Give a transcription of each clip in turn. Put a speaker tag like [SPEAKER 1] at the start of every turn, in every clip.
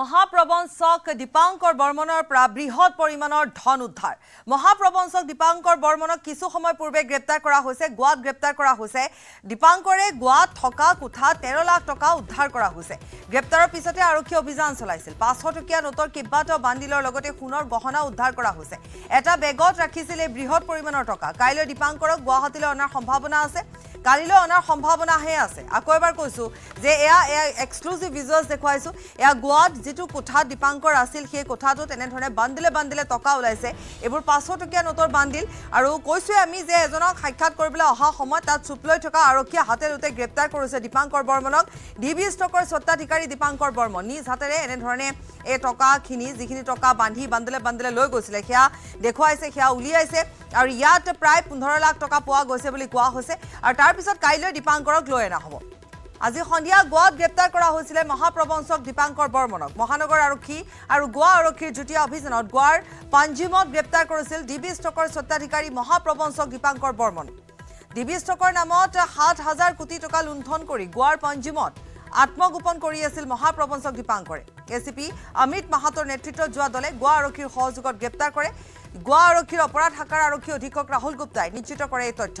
[SPEAKER 1] মহাপ্ৰবঞ্চক দীপাংকৰ বৰ্মনৰ পৰা বৃহৎ পৰিমাণৰ ধন উদ্ধাৰ মহাপ্ৰবঞ্চক দীপাংকৰ বৰ্মনক কিছু সময় পূৰ্বে গ্ৰেপ্তাৰ কৰা হৈছে গোৱাত গ্ৰেপ্তাৰ কৰা হৈছে দীপাংকৰে গোৱাত থকা কোঠা তেৰ লাখ টকা উদ্ধাৰ কৰা হৈছে গ্ৰেপ্তাৰৰ পিছতে আৰক্ষী অভিযান চলাইছিল পাঁচশ টকীয়া নোটৰ কেইবাটাও বান্দিলৰ লগতে সোণৰ গহনা উদ্ধাৰ কৰা হৈছে এটা বেগত ৰাখিছিল এই বৃহৎ পৰিমাণৰ টকা কাইলৈ দীপাংকৰক গুৱাহাটীলৈ অনাৰ সম্ভাৱনা আছে কালিলৈ অনাৰ সম্ভাৱনাহে আছে আকৌ এবাৰ কৈছোঁ যে এয়া এয়া এক্সক্লুজিভ ভিজুৱেলছ দেখুৱাইছোঁ এয়া গোৱাত যিটো কোঠা দীপাংকৰ আছিল সেই কোঠাটো তেনেধৰণে বান্দিলে বান্দিলে টকা ওলাইছে এইবোৰ পাঁচশ টকীয়া নোটৰ বান্দিল আৰু কৈছোঁৱে আমি যে এজনক সাক্ষাৎ কৰিবলৈ অহা সময়ত তাত চুপ লৈ থকা আৰক্ষীয়ে হাতে লোতে গ্ৰেপ্তাৰ কৰিছে দীপাংকৰ বৰ্মনক ডি বি ষ্টকৰ স্বত্বাধিকাৰী দীপাংকৰ বৰ্মন নিজ হাতেৰে এনেধৰণে এই টকাখিনি যিখিনি টকা বান্ধি বান্দিলে বান্দিলে লৈ গৈছিলে সেয়া দেখুৱাইছে সেয়া উলিয়াইছে আৰু ইয়াত প্ৰায় পোন্ধৰ লাখ টকা পোৱা গৈছে বুলি কোৱা হৈছে আৰু তাৰ পিছত কাইলৈ দীপাংকৰক লৈ অনা হ'ব আজি সন্ধিয়া গোৱাত গ্ৰেপ্তাৰ কৰা হৈছিলে মহাপ্ৰবঞ্চক দীপাংকৰ বৰ্মনক মহানগৰ আৰক্ষী আৰু গোৱা আৰক্ষীৰ যুটীয়া অভিযানত গোৱাৰ পাঞ্জিমত গ্ৰেপ্তাৰ কৰিছিল ডি বি ষ্টকৰ স্বত্বাধিকাৰী মহাপ্ৰবঞ্চক দীপাংকৰ বৰ্মন ডি বি ষ্টকৰ নামত সাত হাজাৰ কোটি টকা লুণ্ঠন কৰি গোৱাৰ পাঞ্জিমত আত্মগোপন কৰি আছিল মহাপ্ৰবঞ্চক দীপাংকৰে এ চি পি অমিত মাহাতৰ নেতৃত্বত যোৱা দলে গোৱা আৰক্ষীৰ সহযোগত গ্ৰেপ্তাৰ কৰে গোৱা আৰক্ষীৰ অপৰাধ শাখাৰ আৰক্ষী অধীক্ষক ৰাহুল গুপ্তাই নিশ্চিত কৰে এই তথ্য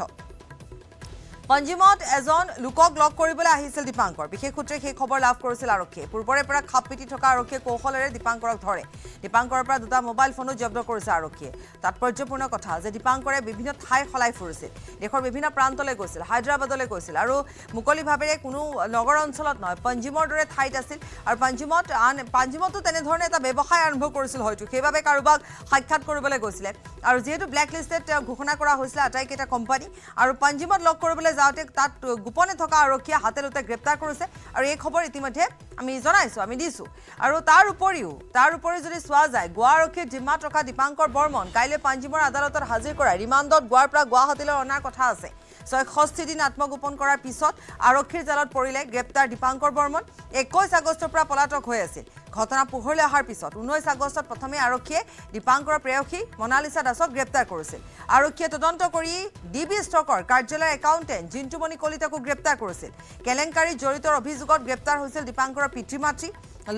[SPEAKER 1] পঞ্জিমত এজন লোকক লগ কৰিবলৈ আহিছিল দীপাংকৰ বিশেষ সূত্ৰে সেই খবৰ লাভ কৰিছিল আৰক্ষীয়ে পূৰ্বৰে পৰা খাপ পিটি থকা আৰক্ষীয়ে কৌশলেৰে দীপাংকৰক ধৰে দীপাংকৰৰ পৰা দুটা মোবাইল ফোনো জব্দ কৰিছে আৰক্ষীয়ে তাৎপৰ্যপূৰ্ণ কথা যে দীপাংকৰে বিভিন্ন ঠাই সলাই ফুৰিছিল দেশৰ বিভিন্ন প্ৰান্তলৈ গৈছিল হায়দৰাবাদলৈ গৈছিল আৰু মুকলিভাৱেৰে কোনো নগৰ অঞ্চলত নহয় পঞ্জিমৰ দৰে ঠাইত আছিল আৰু পঞ্জিমত আন পঞ্জিমতো তেনেধৰণে এটা ব্যৱসায় আৰম্ভ কৰিছিল হয়তো সেইবাবে কাৰোবাক সাক্ষাৎ কৰিবলৈ গৈছিলে আৰু যিহেতু ব্লেক লিষ্টেড তেওঁ ঘোষণা কৰা হৈছিলে আটাইকেইটা কোম্পানী আৰু পঞ্জিমত লগ কৰিবলৈ যাওঁতে তাত গোপনে থকা আৰক্ষীয়ে হাতে লোতে গ্ৰেপ্তাৰ কৰিছে আৰু এই খবৰ ইতিমধ্যে আমি জনাইছোঁ আমি দিছোঁ আৰু তাৰ উপৰিও তাৰ উপৰি যদি চোৱা যায় গোৱা আৰক্ষীৰ জিম্মাত ৰখা দীপাংকৰ বৰ্মন কাইলৈ পাঞ্জিমৰ আদালতত হাজিৰ কৰাই ৰিমাণ্ডত গোৱাৰ পৰা গুৱাহাটীলৈ অনাৰ কথা আছে ছয়ষষ্ঠি দিন আত্মগোপন কৰাৰ পিছত আৰক্ষীৰ জালত পৰিলে গ্ৰেপ্তাৰ দীপাংকৰ বৰ্মন একৈছ আগষ্টৰ পৰা পলাতক হৈ আছিল ঘটনা পোহৰলৈ অহাৰ পিছত ঊনৈছ আগষ্টত প্ৰথমে আৰক্ষীয়ে দীপাংকৰৰ প্ৰেয়সী মনালিছা দাসক গ্ৰেপ্তাৰ কৰিছিল আৰক্ষীয়ে তদন্ত কৰি ডি বি ষ্টকৰ কাৰ্যালয়ৰ একাউণ্টেণ্ট জিন্তুমণি কলিতাকো গ্ৰেপ্তাৰ কৰিছিল কেলেংকাৰী জড়িতৰ অভিযোগত গ্ৰেপ্তাৰ হৈছিল দীপাংকৰৰ পিতৃ মাতৃ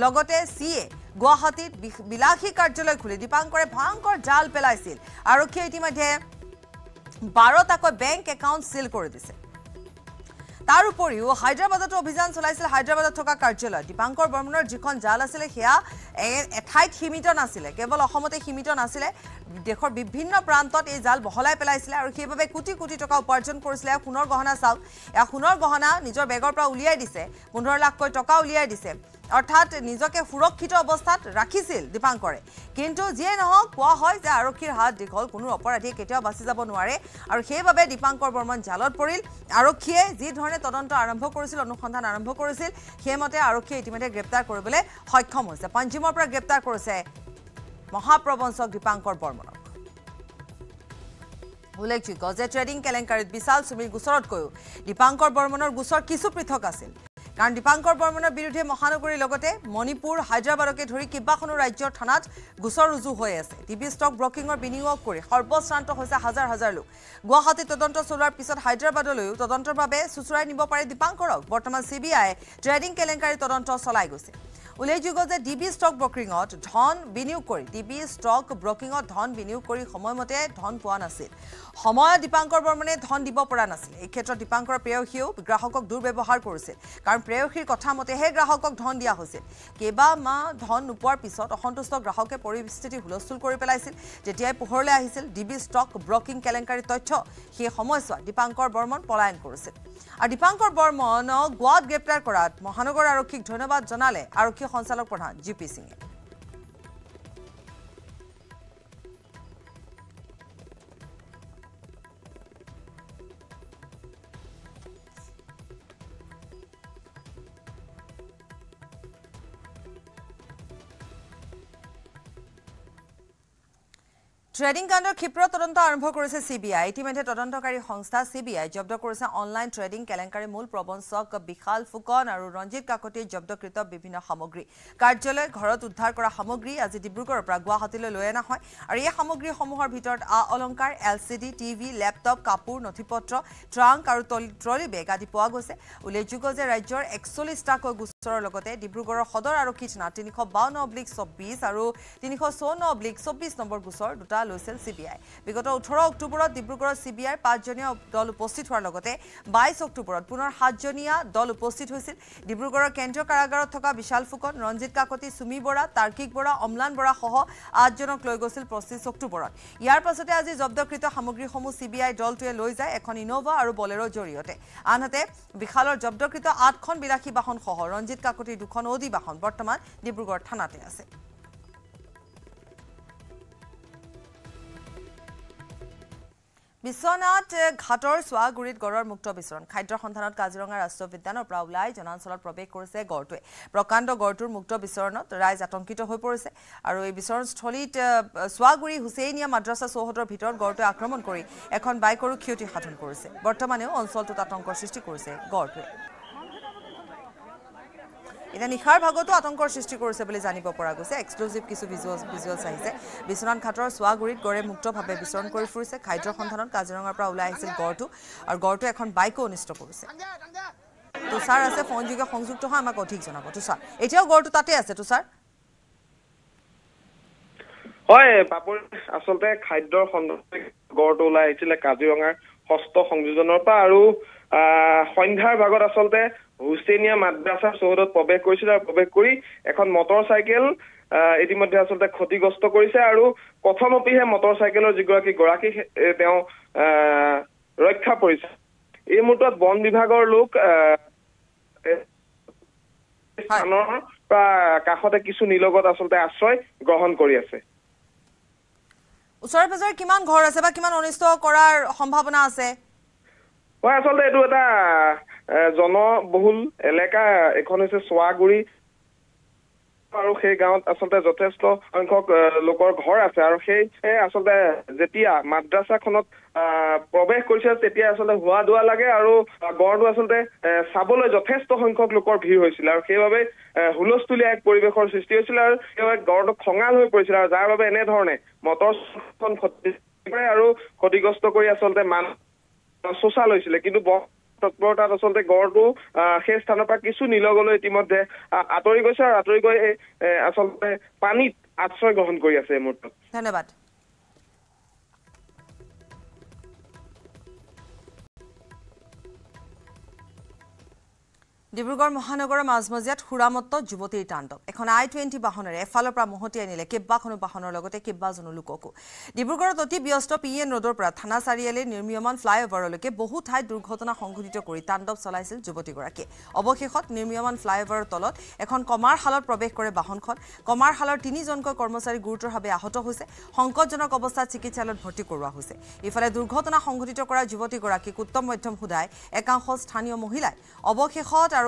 [SPEAKER 1] লগতে চি এ গুৱাহাটীত বিলাসী কাৰ্যালয় খুলি দীপাংকৰে ভয়ংকৰ জাল পেলাইছিল আৰক্ষীয়ে ইতিমধ্যে বাৰটাকৈ বেংক একাউণ্ট চিল কৰি দিছে তার উপরও হায়দ্রাবাদত অভিযান চলাইছিল হায়দ্রাবাদত থাকা কার্যালয় দীপাঙ্কর বর্মনের জাল আছিল সেয়া এঠাইত সীমিত নাছিল কেবল সীমিত নাছিল দেশের বিভিন্ন প্রান্তত এই জাল বহলাই পেলাইছিল আর সেইভাবে কোটি কোটি টাকা উপার্জন করেছিল সোনের গহনা চাও সোনের গহনা নিজের বেগের উলিয়াই দিছে পনেরো লাখক টাকা উলিয়াই দিছে অৰ্থাৎ নিজকে সুৰক্ষিত অৱস্থাত ৰাখিছিল দীপাংকৰে কিন্তু যিয়ে নহওক কোৱা হয় যে আৰক্ষীৰ হাত দীঘল কোনো অপৰাধীয়ে কেতিয়াও বাচি যাব নোৱাৰে আৰু সেইবাবে দীপাংকৰ বৰ্মন জালত পৰিল আৰক্ষীয়ে যিধৰণে তদন্ত আৰম্ভ কৰিছিল অনুসন্ধান আৰম্ভ কৰিছিল সেইমতে আৰক্ষীয়ে ইতিমধ্যে গ্ৰেপ্তাৰ কৰিবলৈ সক্ষম হৈছে পঞ্জিমৰ পৰা গ্ৰেপ্তাৰ কৰিছে মহাপ্ৰবঞ্চক দীপাংকৰ বৰ্মনক উল্লেখযোগ্য যে ট্ৰেডিং কেলেংকাৰীত বিশাল চুমিৰ গোচৰতকৈও দীপাংকৰ বৰ্মনৰ গোচৰ কিছু পৃথক আছিল কাৰণ দীপাংকৰ বৰ্মনৰ বিৰুদ্ধে মহানগৰীৰ লগতে মণিপুৰ হায়দৰাবাদকে ধৰি কেইবাখনো ৰাজ্যৰ থানাত গোচৰ ৰুজু হৈ আছে টি টিভি ষ্টক ব্ৰকিঙৰ বিনিয়োগ কৰি সৰ্বশ্ৰান্ত হৈছে হাজাৰ হাজাৰ লোক গুৱাহাটীত তদন্ত চলোৱাৰ পিছত হায়দৰাবাদলৈও তদন্তৰ বাবে চোচৰাই নিব পাৰে দীপাংকৰক বৰ্তমান চি বি আই ট্ৰেডিং কেলেঙ্কাৰি তদন্ত চলাই গৈছে উল্লেখযোগ্য যে ডি বি ষ্টক ব্ৰকিঙত ধন বিনিয়োগ কৰি ডি বি ষ্টক ব্ৰকিঙত ধন বিনিয়োগ কৰি সময়মতে ধন পোৱা নাছিল সময়ত দীপাংকৰ বৰ্মনে ধন দিব পৰা নাছিল এই ক্ষেত্ৰত দীপাংকৰ প্ৰেয়সীয়েও গ্ৰাহকক দুৰ্ব্যৱহাৰ কৰিছিল কাৰণ প্ৰেয়সীৰ কথা মতেহে গ্ৰাহকক ধন দিয়া হৈছিল কেইবামাহ ধন নোপোৱাৰ পিছত অসন্তুষ্ট গ্ৰাহকে পৰিস্থিতি হুলস্থুল কৰি পেলাইছিল যেতিয়াই পোহৰলৈ আহিছিল ডি বি ষ্টক ব্ৰকিং কেলেংকাৰী তথ্য সেই সময়ছোৱাত দীপাংকৰ বৰ্মন পলায়ন কৰিছিল দীপাংকৰ বৰ্মনক গুৱাহাটী গ্ৰেপ্তাৰ কৰাত মহানগৰ আৰক্ষীক ধন্যবাদ জনালে আৰক্ষী সঞ্চালক প্ৰধান জি পি সিঙে ট্ৰেডিং কাণ্ডৰ ক্ষিপ্ৰ তদন্ত আৰম্ভ কৰিছে চি বি আই ইতিমধ্যে তদন্তকাৰী সংস্থা চি বি আই জব্দ কৰিছে অনলাইন ট্ৰেডিং কেলেংকাৰী মূল প্ৰবঞ্চক বিশাল ফুকন আৰু ৰঞ্জিত কাকতিয়ে জব্দকৃত বিভিন্ন সামগ্ৰী কাৰ্যালয় ঘৰত উদ্ধাৰ কৰা সামগ্ৰী আজি ডিব্ৰুগড়ৰ পৰা গুৱাহাটীলৈ লৈ অনা হয় আৰু এই সামগ্ৰীসমূহৰ ভিতৰত আ অলংকাৰ L C D T laptop কাপোৰ নথিপত্ৰ ট্ৰাংক আৰু ট্ৰলি বেগ আদি পোৱা গৈছে উল্লেখযোগ্য যে ৰাজ্যৰ একচল্লিছটাকৈ গোচৰৰ লগতে ডিব্ৰুগড়ৰ সদৰ আৰক্ষী থানা তিনিশ বাৱন্ন অব্লিক চৌব্বিছ আৰু তিনিশ চৌৱন্ন অব্লিক চৌব্বিছ নম্বৰ গোচৰ দুটা লৈছিল চি বি আই বিগত ওঠৰ অক্টোবৰত ডিব্ৰুগড়ত চি বি আইৰ পাঁচজনীয়া দল উপস্থিত হোৱাৰ লগতে বাইছ অক্টোবৰত পুনৰ সাতজনীয়া দল উপস্থিত হৈছিল ডিব্ৰুগড়ৰ কেন্দ্ৰীয় কাৰাগাৰত থকা বিশাল ফুকন ৰঞ্জিত কাকতি চুমি বৰা তাৰ্কিক বৰা অম্লান বৰাসহ আঠজনক লৈ গৈছিল পঁচিছ অক্টোবৰত ইয়াৰ পাছতে আজি জব্দকৃত সামগ্ৰীসমূহ চি বি আই দলটোৱে লৈ যায় এখন ইন'ভা আৰু বলেৰৰ জৰিয়তে আনহাতে বিশালৰ জব্দকৃত আঠখন বিলাসী বাহনসহ ৰঞ্জিত কাকতিৰ দুখন অদি বাহন বৰ্তমান ডিব্ৰুগড় থানাতে আছে বিশ্বনাথ ঘাটৰ চোৱাগুৰিত গড়ৰ মুক্ত বিচৰণ খাদ্যৰ সন্ধানত কাজিৰঙা ৰাষ্ট্ৰীয় উদ্যানৰ পৰা ওলাই জনাঞ্চলত প্ৰৱেশ কৰিছে গড়টোৱে প্ৰকাণ্ড গড়টোৰ মুক্ত বিচৰণত ৰাইজ আতংকিত হৈ পৰিছে আৰু এই বিচৰণস্থলীত চোৱাগুৰি হুছেইনীয়া মাদ্ৰাছা চৌহদৰ ভিতৰত গড়টোৱে আক্ৰমণ কৰি এখন বাইকৰো ক্ষতি সাধন কৰিছে বৰ্তমানেও অঞ্চলটোত আতংকৰ সৃষ্টি কৰিছে গড়টোৱে এতিয়া নিশাৰ ভাগতো আতংকৰ সৃষ্টি কৰিছে বুলি জানিব পৰা গৈছে এক্সক্লুজিভ কিছু ভিজুৱেলছ ভিজুৱেলছ আহিছে বিচৰণ ঘাটৰ চোৱাগুৰিত গড়ে মুক্তভাৱে বিচৰণ কৰি ফুৰিছে খাদ্যৰ সন্ধানত কাজিৰঙাৰ পৰা ওলাই আহিছিল গড়টো আৰু গড়টো এখন বাইকো অনিষ্ট কৰিছে তুষাৰ আছে ফোনযোগে সংযুক্ত হৈ আমাক অধিক জনাব তুষাৰ এতিয়াও গড়টো তাতে আছে তুষাৰ
[SPEAKER 2] হয় পাপৰি আচলতে খাদ্যৰ সন্দৰ্ভত গড়টো ওলাই আহিছিলে কাজিৰঙাৰ হস্ত সংযোজনৰ পৰা আৰু সন্ধ্যাৰ ভাগত আচলতে হুছেনীয়া মাদ্ৰাছা চহৰত প্ৰৱেশ কৰিছিল আৰু প্ৰৱেশ কৰি এখন মটৰ চাইকেল ইতিমধ্যে আচলতে ক্ষতিগ্ৰস্ত কৰিছে আৰু প্ৰথম মটৰ চাইকেলৰ যিগৰাকী গৰাকী তেওঁ ৰক্ষা পৰিছে এই মুহূৰ্তত বন বিভাগৰ লোক পৰা কাষতে কিছু নিলগত আচলতে আশ্ৰয় গ্ৰহণ কৰি আছে
[SPEAKER 1] ওচৰে পাজৰে কিমান ঘৰ আছে বা কিমান অনিষ্ট কৰাৰ সম্ভাৱনা আছে
[SPEAKER 2] হয় আচলতে এইটো এটা জনবহুল এলেকা এখন হৈছে চোৱাগুৰি আৰু সেই গাঁৱত আচলতে যথেষ্ট সংখ্যক লোকৰ ঘৰ আছে আৰু সেই আচলতে যেতিয়া মাদ্ৰাছাখনত প্ৰৱেশ কৰিছে তেতিয়া আচলতে হোৱা দোৱা লাগে আৰু গড়টো আচলতে চাবলৈ যথেষ্ট সংখ্যক লোকৰ ভিৰ হৈছিলে আৰু সেইবাবে হুলস্থুলীয়া এক পৰিৱেশৰ সৃষ্টি হৈছিলে আৰু সেইবাবে গড়টো খঙাল হৈ পৰিছিল আৰু যাৰ বাবে এনেধৰণে মটৰখন ক্ষতি আৰু ক্ষতিগ্ৰস্ত কৰি আচলতে মানুহ চোচা লৈছিলে কিন্তু তৎপৰতাত আচলতে গড়টো সেই স্থানৰ পৰা কিছু নিলগলৈ ইতিমধ্যে আঁতৰি গৈছে আৰু আঁতৰি গৈ আচলতে পানীত আশ্ৰয় গ্ৰহণ কৰি আছে এই মুহূৰ্তত
[SPEAKER 1] ধন্যবাদ ডিব্ৰুগড় মহানগৰৰ মাজমজিয়াত সুৰামত্ত যুৱতীৰ তাণ্ডৱ এখন আই টুৱেণ্টি বাহনেৰে এফালৰ পৰা মহতি আনিলে কেইবাখনো বাহনৰ লগতে কেইবাজনো লোককো ডিব্ৰুগড়ত অতি ব্যস্ত পি এন ৰোডৰ পৰা থানা চাৰিআলিৰ নিৰ্মীয়মান ফ্লাইঅভাৰলৈকে বহু ঠাইত দুৰ্ঘটনা সংঘটিত কৰি তাণ্ডৱ চলাইছিল যুৱতীগৰাকীয়ে অৱশেষত নিৰ্মীয়মান ফ্লাইঅভাৰৰ তলত এখন কমাৰশালত প্ৰৱেশ কৰে বাহনখন কমাৰশালৰ তিনিজনকৈ কৰ্মচাৰী গুৰুতৰভাৱে আহত হৈছে সংকটজনক অৱস্থাত চিকিৎসালয়ত ভৰ্তি কৰোৱা হৈছে ইফালে দুৰ্ঘটনা সংঘটিত কৰা যুৱতীগৰাকীক উত্তম মধ্যম সোধাই একাংশ স্থানীয় মহিলাই অৱশেষত আৰু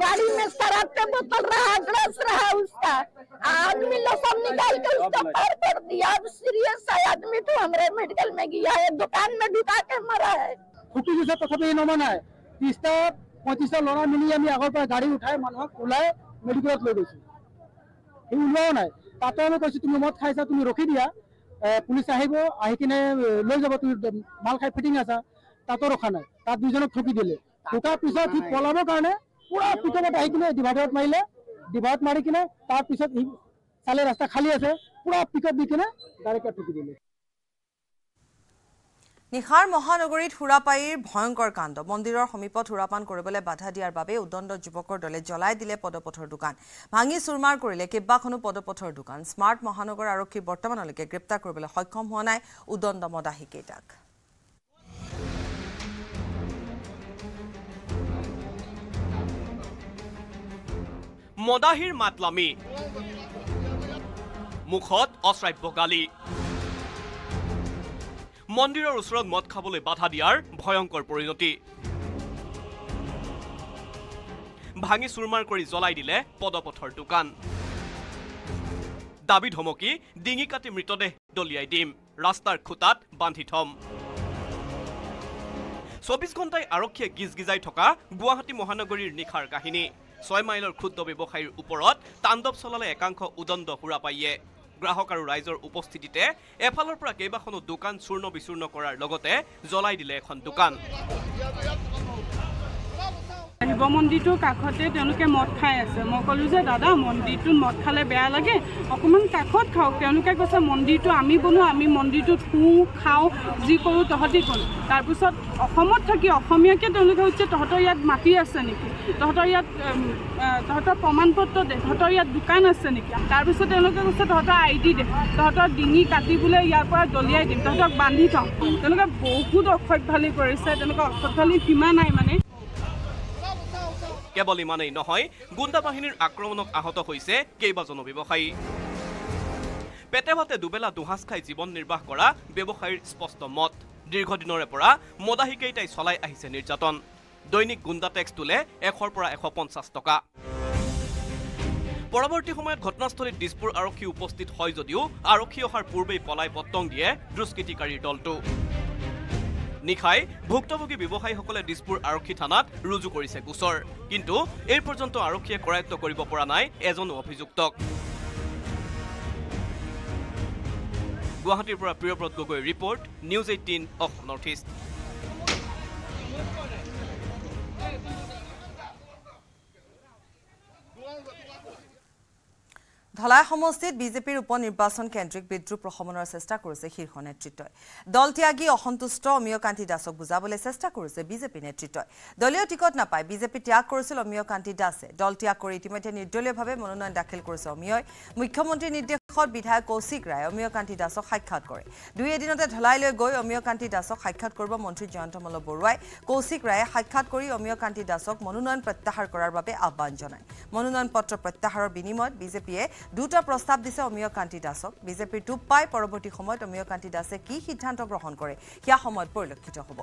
[SPEAKER 3] गाड़ी में शराब का बोतल रहा ग्लास रहा उसका आदमी लोग सब निकाल के उसका पैर पर दिया अब सीरियस है आदमी तो हमारे मेडिकल में गया है दुकान में ढुका के मरा है फुटू जैसा तो सब नमन है तीसरा পঁচিশটা ল'ৰা মিলি আমি আগৰ পৰা গাড়ী উঠাই মানুহক ওলাই মেডিকেলত লৈ গৈছো সি ওলোৱাও নাই তাতো আমি কৈছো তুমি মদ খাইছা তুমি ৰখি দিয়া পুলিচ আহিব আহি কিনে লৈ যাব তুমি মাল খাই ফিটিং আছা তাতো ৰখা নাই তাত দুজনক ঠকি দিলে ঠকাৰ পিছত সি পলাবৰ কাৰণে পুরা পিছনত আহি কিনে ডিভাইডারত মারিলে ডিভাইড মারি কিনে তারপর চালে রাস্তা খালি আছে পুরা পিকত দি কিনে ডাইরেক্ট টুকি দিলে
[SPEAKER 1] নিশাৰ মহানগৰীত সুৰাপাইৰ ভয়ংকৰ কাণ্ড মন্দিৰৰ সমীপত সুৰাপান কৰিবলৈ বাধা দিয়াৰ বাবে উদণ্ড যুৱকৰ দলে জ্বলাই দিলে পদপথৰ দোকান ভাঙি চুৰমাৰ কৰিলে কেইবাখনো পদপথৰ দোকান স্মাৰ্ট মহানগৰ আৰক্ষী বৰ্তমানলৈকে গ্ৰেপ্তাৰ কৰিবলৈ সক্ষম হোৱা নাই উদণ্ড মদাহীকেইটাক
[SPEAKER 4] মদাহীৰ মাতলামি মুখত অশ্ৰাব্য গালি মন্দিৰৰ ওচৰত মদ খাবলৈ বাধা দিয়াৰ ভয়ংকৰ পৰিণতি ভাঙি চুৰমাৰ কৰি জ্বলাই দিলে পদপথৰ দোকান দাবী ধমকি ডিঙি কাটি মৃতদেহ দলিয়াই দিম ৰাস্তাৰ খুটাত বান্ধি থম চৌবিছ ঘণ্টাই আৰক্ষীয়ে গিজ গিজাই থকা গুৱাহাটী মহানগৰীৰ নিশাৰ কাহিনী ছয় মাইলৰ ক্ষুদ্ৰ ব্যৱসায়ীৰ ওপৰত তাণ্ডৱ চলালে একাংশ উদণ্ড সুৰা পায়ে গ্ৰাহক আৰু ৰাইজৰ উপস্থিতিতে এফালৰ পৰা কেইবাখনো দোকান চূৰ্ণ বিচূৰ্ণ কৰাৰ লগতে জ্বলাই দিলে এখন দোকান
[SPEAKER 3] শিৱ মন্দিৰটোৰ কাষতে তেওঁলোকে মদ খাই আছে মই ক'লোঁ যে দাদা মন্দিৰটোত মদ খালে বেয়া লাগে অকণমান কাষত খাওক তেওঁলোকে কৈছে মন্দিৰটো আমি বনোৱা আমি মন্দিৰটো শুওঁ খাওঁ যি কৰোঁ তহঁতি কৰোঁ তাৰপিছত অসমত থাকি অসমীয়াকে তেওঁলোকে হৈছে তহঁতৰ ইয়াত মাটি আছে নেকি তহঁতৰ ইয়াত তহঁতৰ প্ৰমাণ পত্ৰ দে তহঁতৰ ইয়াত দোকান আছে নেকি তাৰপিছত তেওঁলোকে কৈছে তহঁতৰ আই ডি দে তহঁতৰ ডিঙি কাটিবলৈ ইয়াৰ পৰা দলিয়াই দিম তহঁতক বান্ধি থওঁ তেওঁলোকে বহুত অসভ্যালি কৰিছে তেওঁলোকে অসভ্যালি সীমা নাই মানে
[SPEAKER 4] কেৱল ইমানেই নহয় গুণ্ডা বাহিনীৰ আক্ৰমণক আহত হৈছে কেইবাজনো ব্যৱসায়ী পেটে পাতে দুবেলা দুহাজ খাই জীৱন নিৰ্বাহ কৰা ব্যৱসায়ীৰ স্পষ্ট মত দীৰ্ঘদিনৰে পৰা মদাহীকেইটাই চলাই আহিছে নিৰ্যাতন দৈনিক গুণ্ডা টেক্স তোলে এশৰ পৰা এশ পঞ্চাছ টকা পৰৱৰ্তী সময়ত ঘটনাস্থলীত দিছপুৰ আৰক্ষী উপস্থিত হয় যদিও আৰক্ষী অহাৰ পূৰ্বেই পলাই পত্তং দিয়ে দুষ্কৃতিকাৰীৰ দলটো নিশাই ভুক্তভোগী ব্যৱসায়ীসকলে দিছপুৰ আৰক্ষী থানাত ৰুজু কৰিছে গোচৰ কিন্তু এই পৰ্যন্ত আৰক্ষীয়ে কৰায়ত্ব কৰিব পৰা নাই এজনো অভিযুক্তক গুৱাহাটীৰ পৰা Priyabrata Gogoi report news eighteen Assam north east
[SPEAKER 1] ধলাই সমষ্টিত বিজেপিৰ উপ নিৰ্বাচন কেন্দ্ৰিক বিদ্ৰোহ প্ৰশমনৰ চেষ্টা কৰিছে শীৰ্ষ নেতৃত্বই দল ত্যাগী অসন্তুষ্ট অমীয় কান্তি দাসক বুজাবলৈ চেষ্টা কৰিছে বিজেপি নেতৃত্বই দলীয় টিকট নাপায় বিজেপি ত্যাগ কৰিছিল অমীয় কান্তি দাসে দল ত্যাগ কৰি ইতিমধ্যে নিৰ্দলীয়ভাৱে মনোনয়ন দাখিল কৰিছে অমীয়ই মুখ্যমন্ত্ৰীৰ নিৰ্দেশত বিধায়ক কৌশিক ৰায় কান্তি দাসক সাক্ষাৎ কৰে দুই এদিনতে ধলাইলৈ গৈ অমীয় কান্তি দাসক সাক্ষাৎ কৰিব মন্ত্ৰী জয়ন্ত মল্ল বৰুৱাই কৌশিক ৰায়ে সাক্ষাৎ কৰি অমীয় কান্তি দাসক মনোনয়ন প্ৰত্যাহাৰ কৰাৰ বাবে আহ্বান জনায় মনোনয়ন পত্ৰ প্ৰত্যাহাৰৰ বিনিময়ত বিজেপিয়ে দুটা প্ৰস্তাৱ দিছে অমিয়কান্তি দাসক বিজেপিৰ টোপ পৰৱৰ্তী সময়ত অমিয়কান্তি দাসে কি সিদ্ধান্ত গ্ৰহণ কৰে সেয়া সময়ত পৰিলক্ষিত হ'ব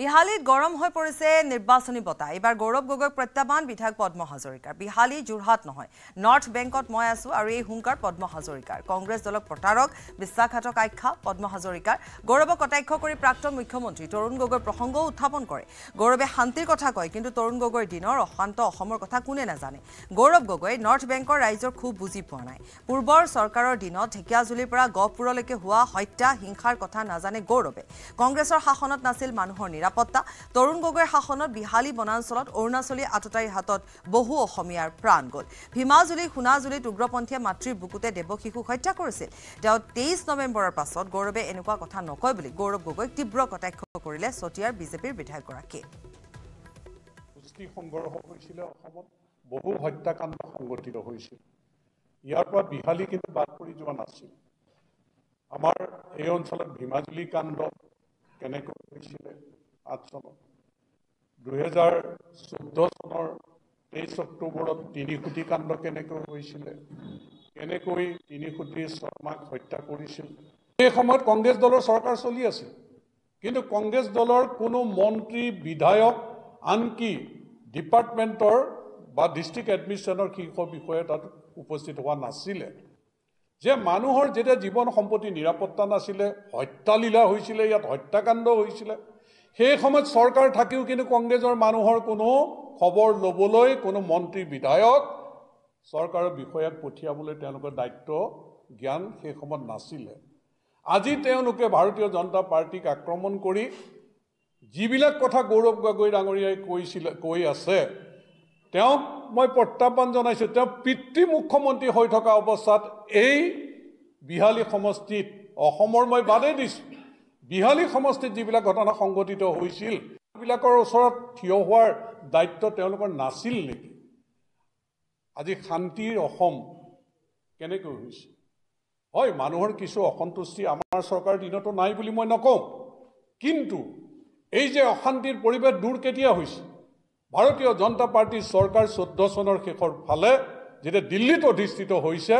[SPEAKER 1] বিহালীত গৰম হৈ পৰিছে নিৰ্বাচনী বতাহ এইবাৰ গৌৰৱ গগৈক প্ৰত্যাহ্বান বিধায়ক পদ্ম হাজৰিকাৰ বিহালী যোৰহাট নহয় নৰ্থ বেংকত মই আছোঁ আৰু এই হুংকাৰ পদ্ম হাজৰিকাৰ কংগ্ৰেছ দলক প্ৰতাৰক বিশ্বাসঘাতক আখ্যা পদ্ম হাজৰিকাৰ গৌৰৱক কটাক্ষ কৰি প্ৰাক্তন মুখ্যমন্ত্ৰী তৰুণ গগৈ প্ৰসংগও উত্থাপন কৰে গৌৰৱে শান্তিৰ কথা কয় কিন্তু তৰুণ গগৈৰ দিনৰ অশান্ত অসমৰ কথা কোনে নাজানে গৌৰৱ গগৈ নৰ্থ বেংকৰ ৰাইজৰ খুব বুজি পোৱা নাই পূৰ্বৰ চৰকাৰৰ দিনত ঢেকিয়াজুলিৰ পৰা গহপুৰলৈকে হোৱা হত্যা হিংসাৰ কথা নাজানে গৌৰৱে কংগ্ৰেছৰ শাসনত নাছিল মানুহৰ নিৰাপত্তা তৰুণ গগৈ শাসনত বিহালী বনাঞ্চলত অৰুণাচলী আততাৰীৰ হাতত বহু অসমীয়াৰ প্ৰাণ গল ভীমাজুলী সোণাজুলীত উগ্ৰপন্থীয়ে মাতৃৰ বুকুতে দেৱশিশুক হত্যা কৰিছিল তেওঁ তেইছ নৱেম্বৰৰ পাছত গৌৰৱে এনেকুৱা কথা নকয় বুলি গৌৰৱ গগৈক তীব্ৰ কটাক্ষ কৰিলে চতিয়াৰ বিজেপিৰ বিধায়কগৰাকীয়ে
[SPEAKER 5] বহু হত্যাকাণ্ড সংঘটিত হৈছিল ইয়াৰ পৰা বিহালী কিন্তু বাদ পৰি যোৱা নাছিল আমাৰ এই অঞ্চলত ভীমাজুলী কাণ্ড কেনেকৈ হৈছিলে আঠ চনত
[SPEAKER 2] দুহেজাৰ চৈধ্য চনৰ
[SPEAKER 5] তেইছ অক্টোবৰত তিনি তিনিসুটি কাণ্ড কেনেকৈ হৈছিলে কেনেকৈ তিনিসুটি শৰ্মাক হত্যা কৰিছিল সেই সময়ত কংগ্ৰেছ দলৰ চৰকাৰ চলি আছিল কিন্তু কংগ্ৰেছ দলৰ কোনো মন্ত্ৰী বিধায়ক আনকি ডিপাৰ্টমেণ্টৰ বা ডিষ্ট্ৰিক্ট এডমিনিষ্ট্ৰেশ্যনৰ শীৰ্ষ বিষয়ে তাত উপস্থিত হোৱা নাছিলে যে মানুহৰ যেতিয়া জীৱন সম্পত্তি নিৰাপত্তা নাছিলে হত্যালীলা হৈছিলে ইয়াত হত্যাকাণ্ড হৈছিলে সেই সময়ত চৰকাৰ থাকিও কিন্তু কংগ্ৰেছৰ মানুহৰ কোনো খবৰ ল'বলৈ কোনো মন্ত্ৰী বিধায়ক চৰকাৰৰ বিষয়াক পঠিয়াবলৈ তেওঁলোকৰ দায়িত্ব জ্ঞান সেই সময়ত নাছিলে আজি তেওঁলোকে ভাৰতীয় জনতা পাৰ্টীক আক্ৰমণ কৰি যিবিলাক কথা গৌৰৱ গগৈ ডাঙৰীয়াই কৈছিলে কৈ আছে তেওঁক মই প্ৰত্যাহ্বান জনাইছোঁ তেওঁ পিতৃ মুখ্যমন্ত্ৰী হৈ থকা অৱস্থাত এই বিহালী সমষ্টিত অসমৰ মই বাদেই দিছোঁ বিহালী সমষ্টিত যিবিলাক ঘটনা সংঘটিত হৈছিল সেইবিলাকৰ ওচৰত থিয় হোৱাৰ দায়িত্ব তেওঁলোকৰ নাছিল নেকি আজি শান্তিৰ অসম কেনেকৈ হৈছে হয় মানুহৰ কিছু অসন্তুষ্টি আমাৰ চৰকাৰৰ দিনতো নাই বুলি মই নকওঁ কিন্তু এই যে অশান্তিৰ পৰিৱেশ দূৰ কেতিয়া হৈছে ভাৰতীয় জনতা পাৰ্টীৰ চৰকাৰ চৈধ্য চনৰ শেষৰ ফালে যেতিয়া দিল্লীত অধিষ্ঠিত হৈছে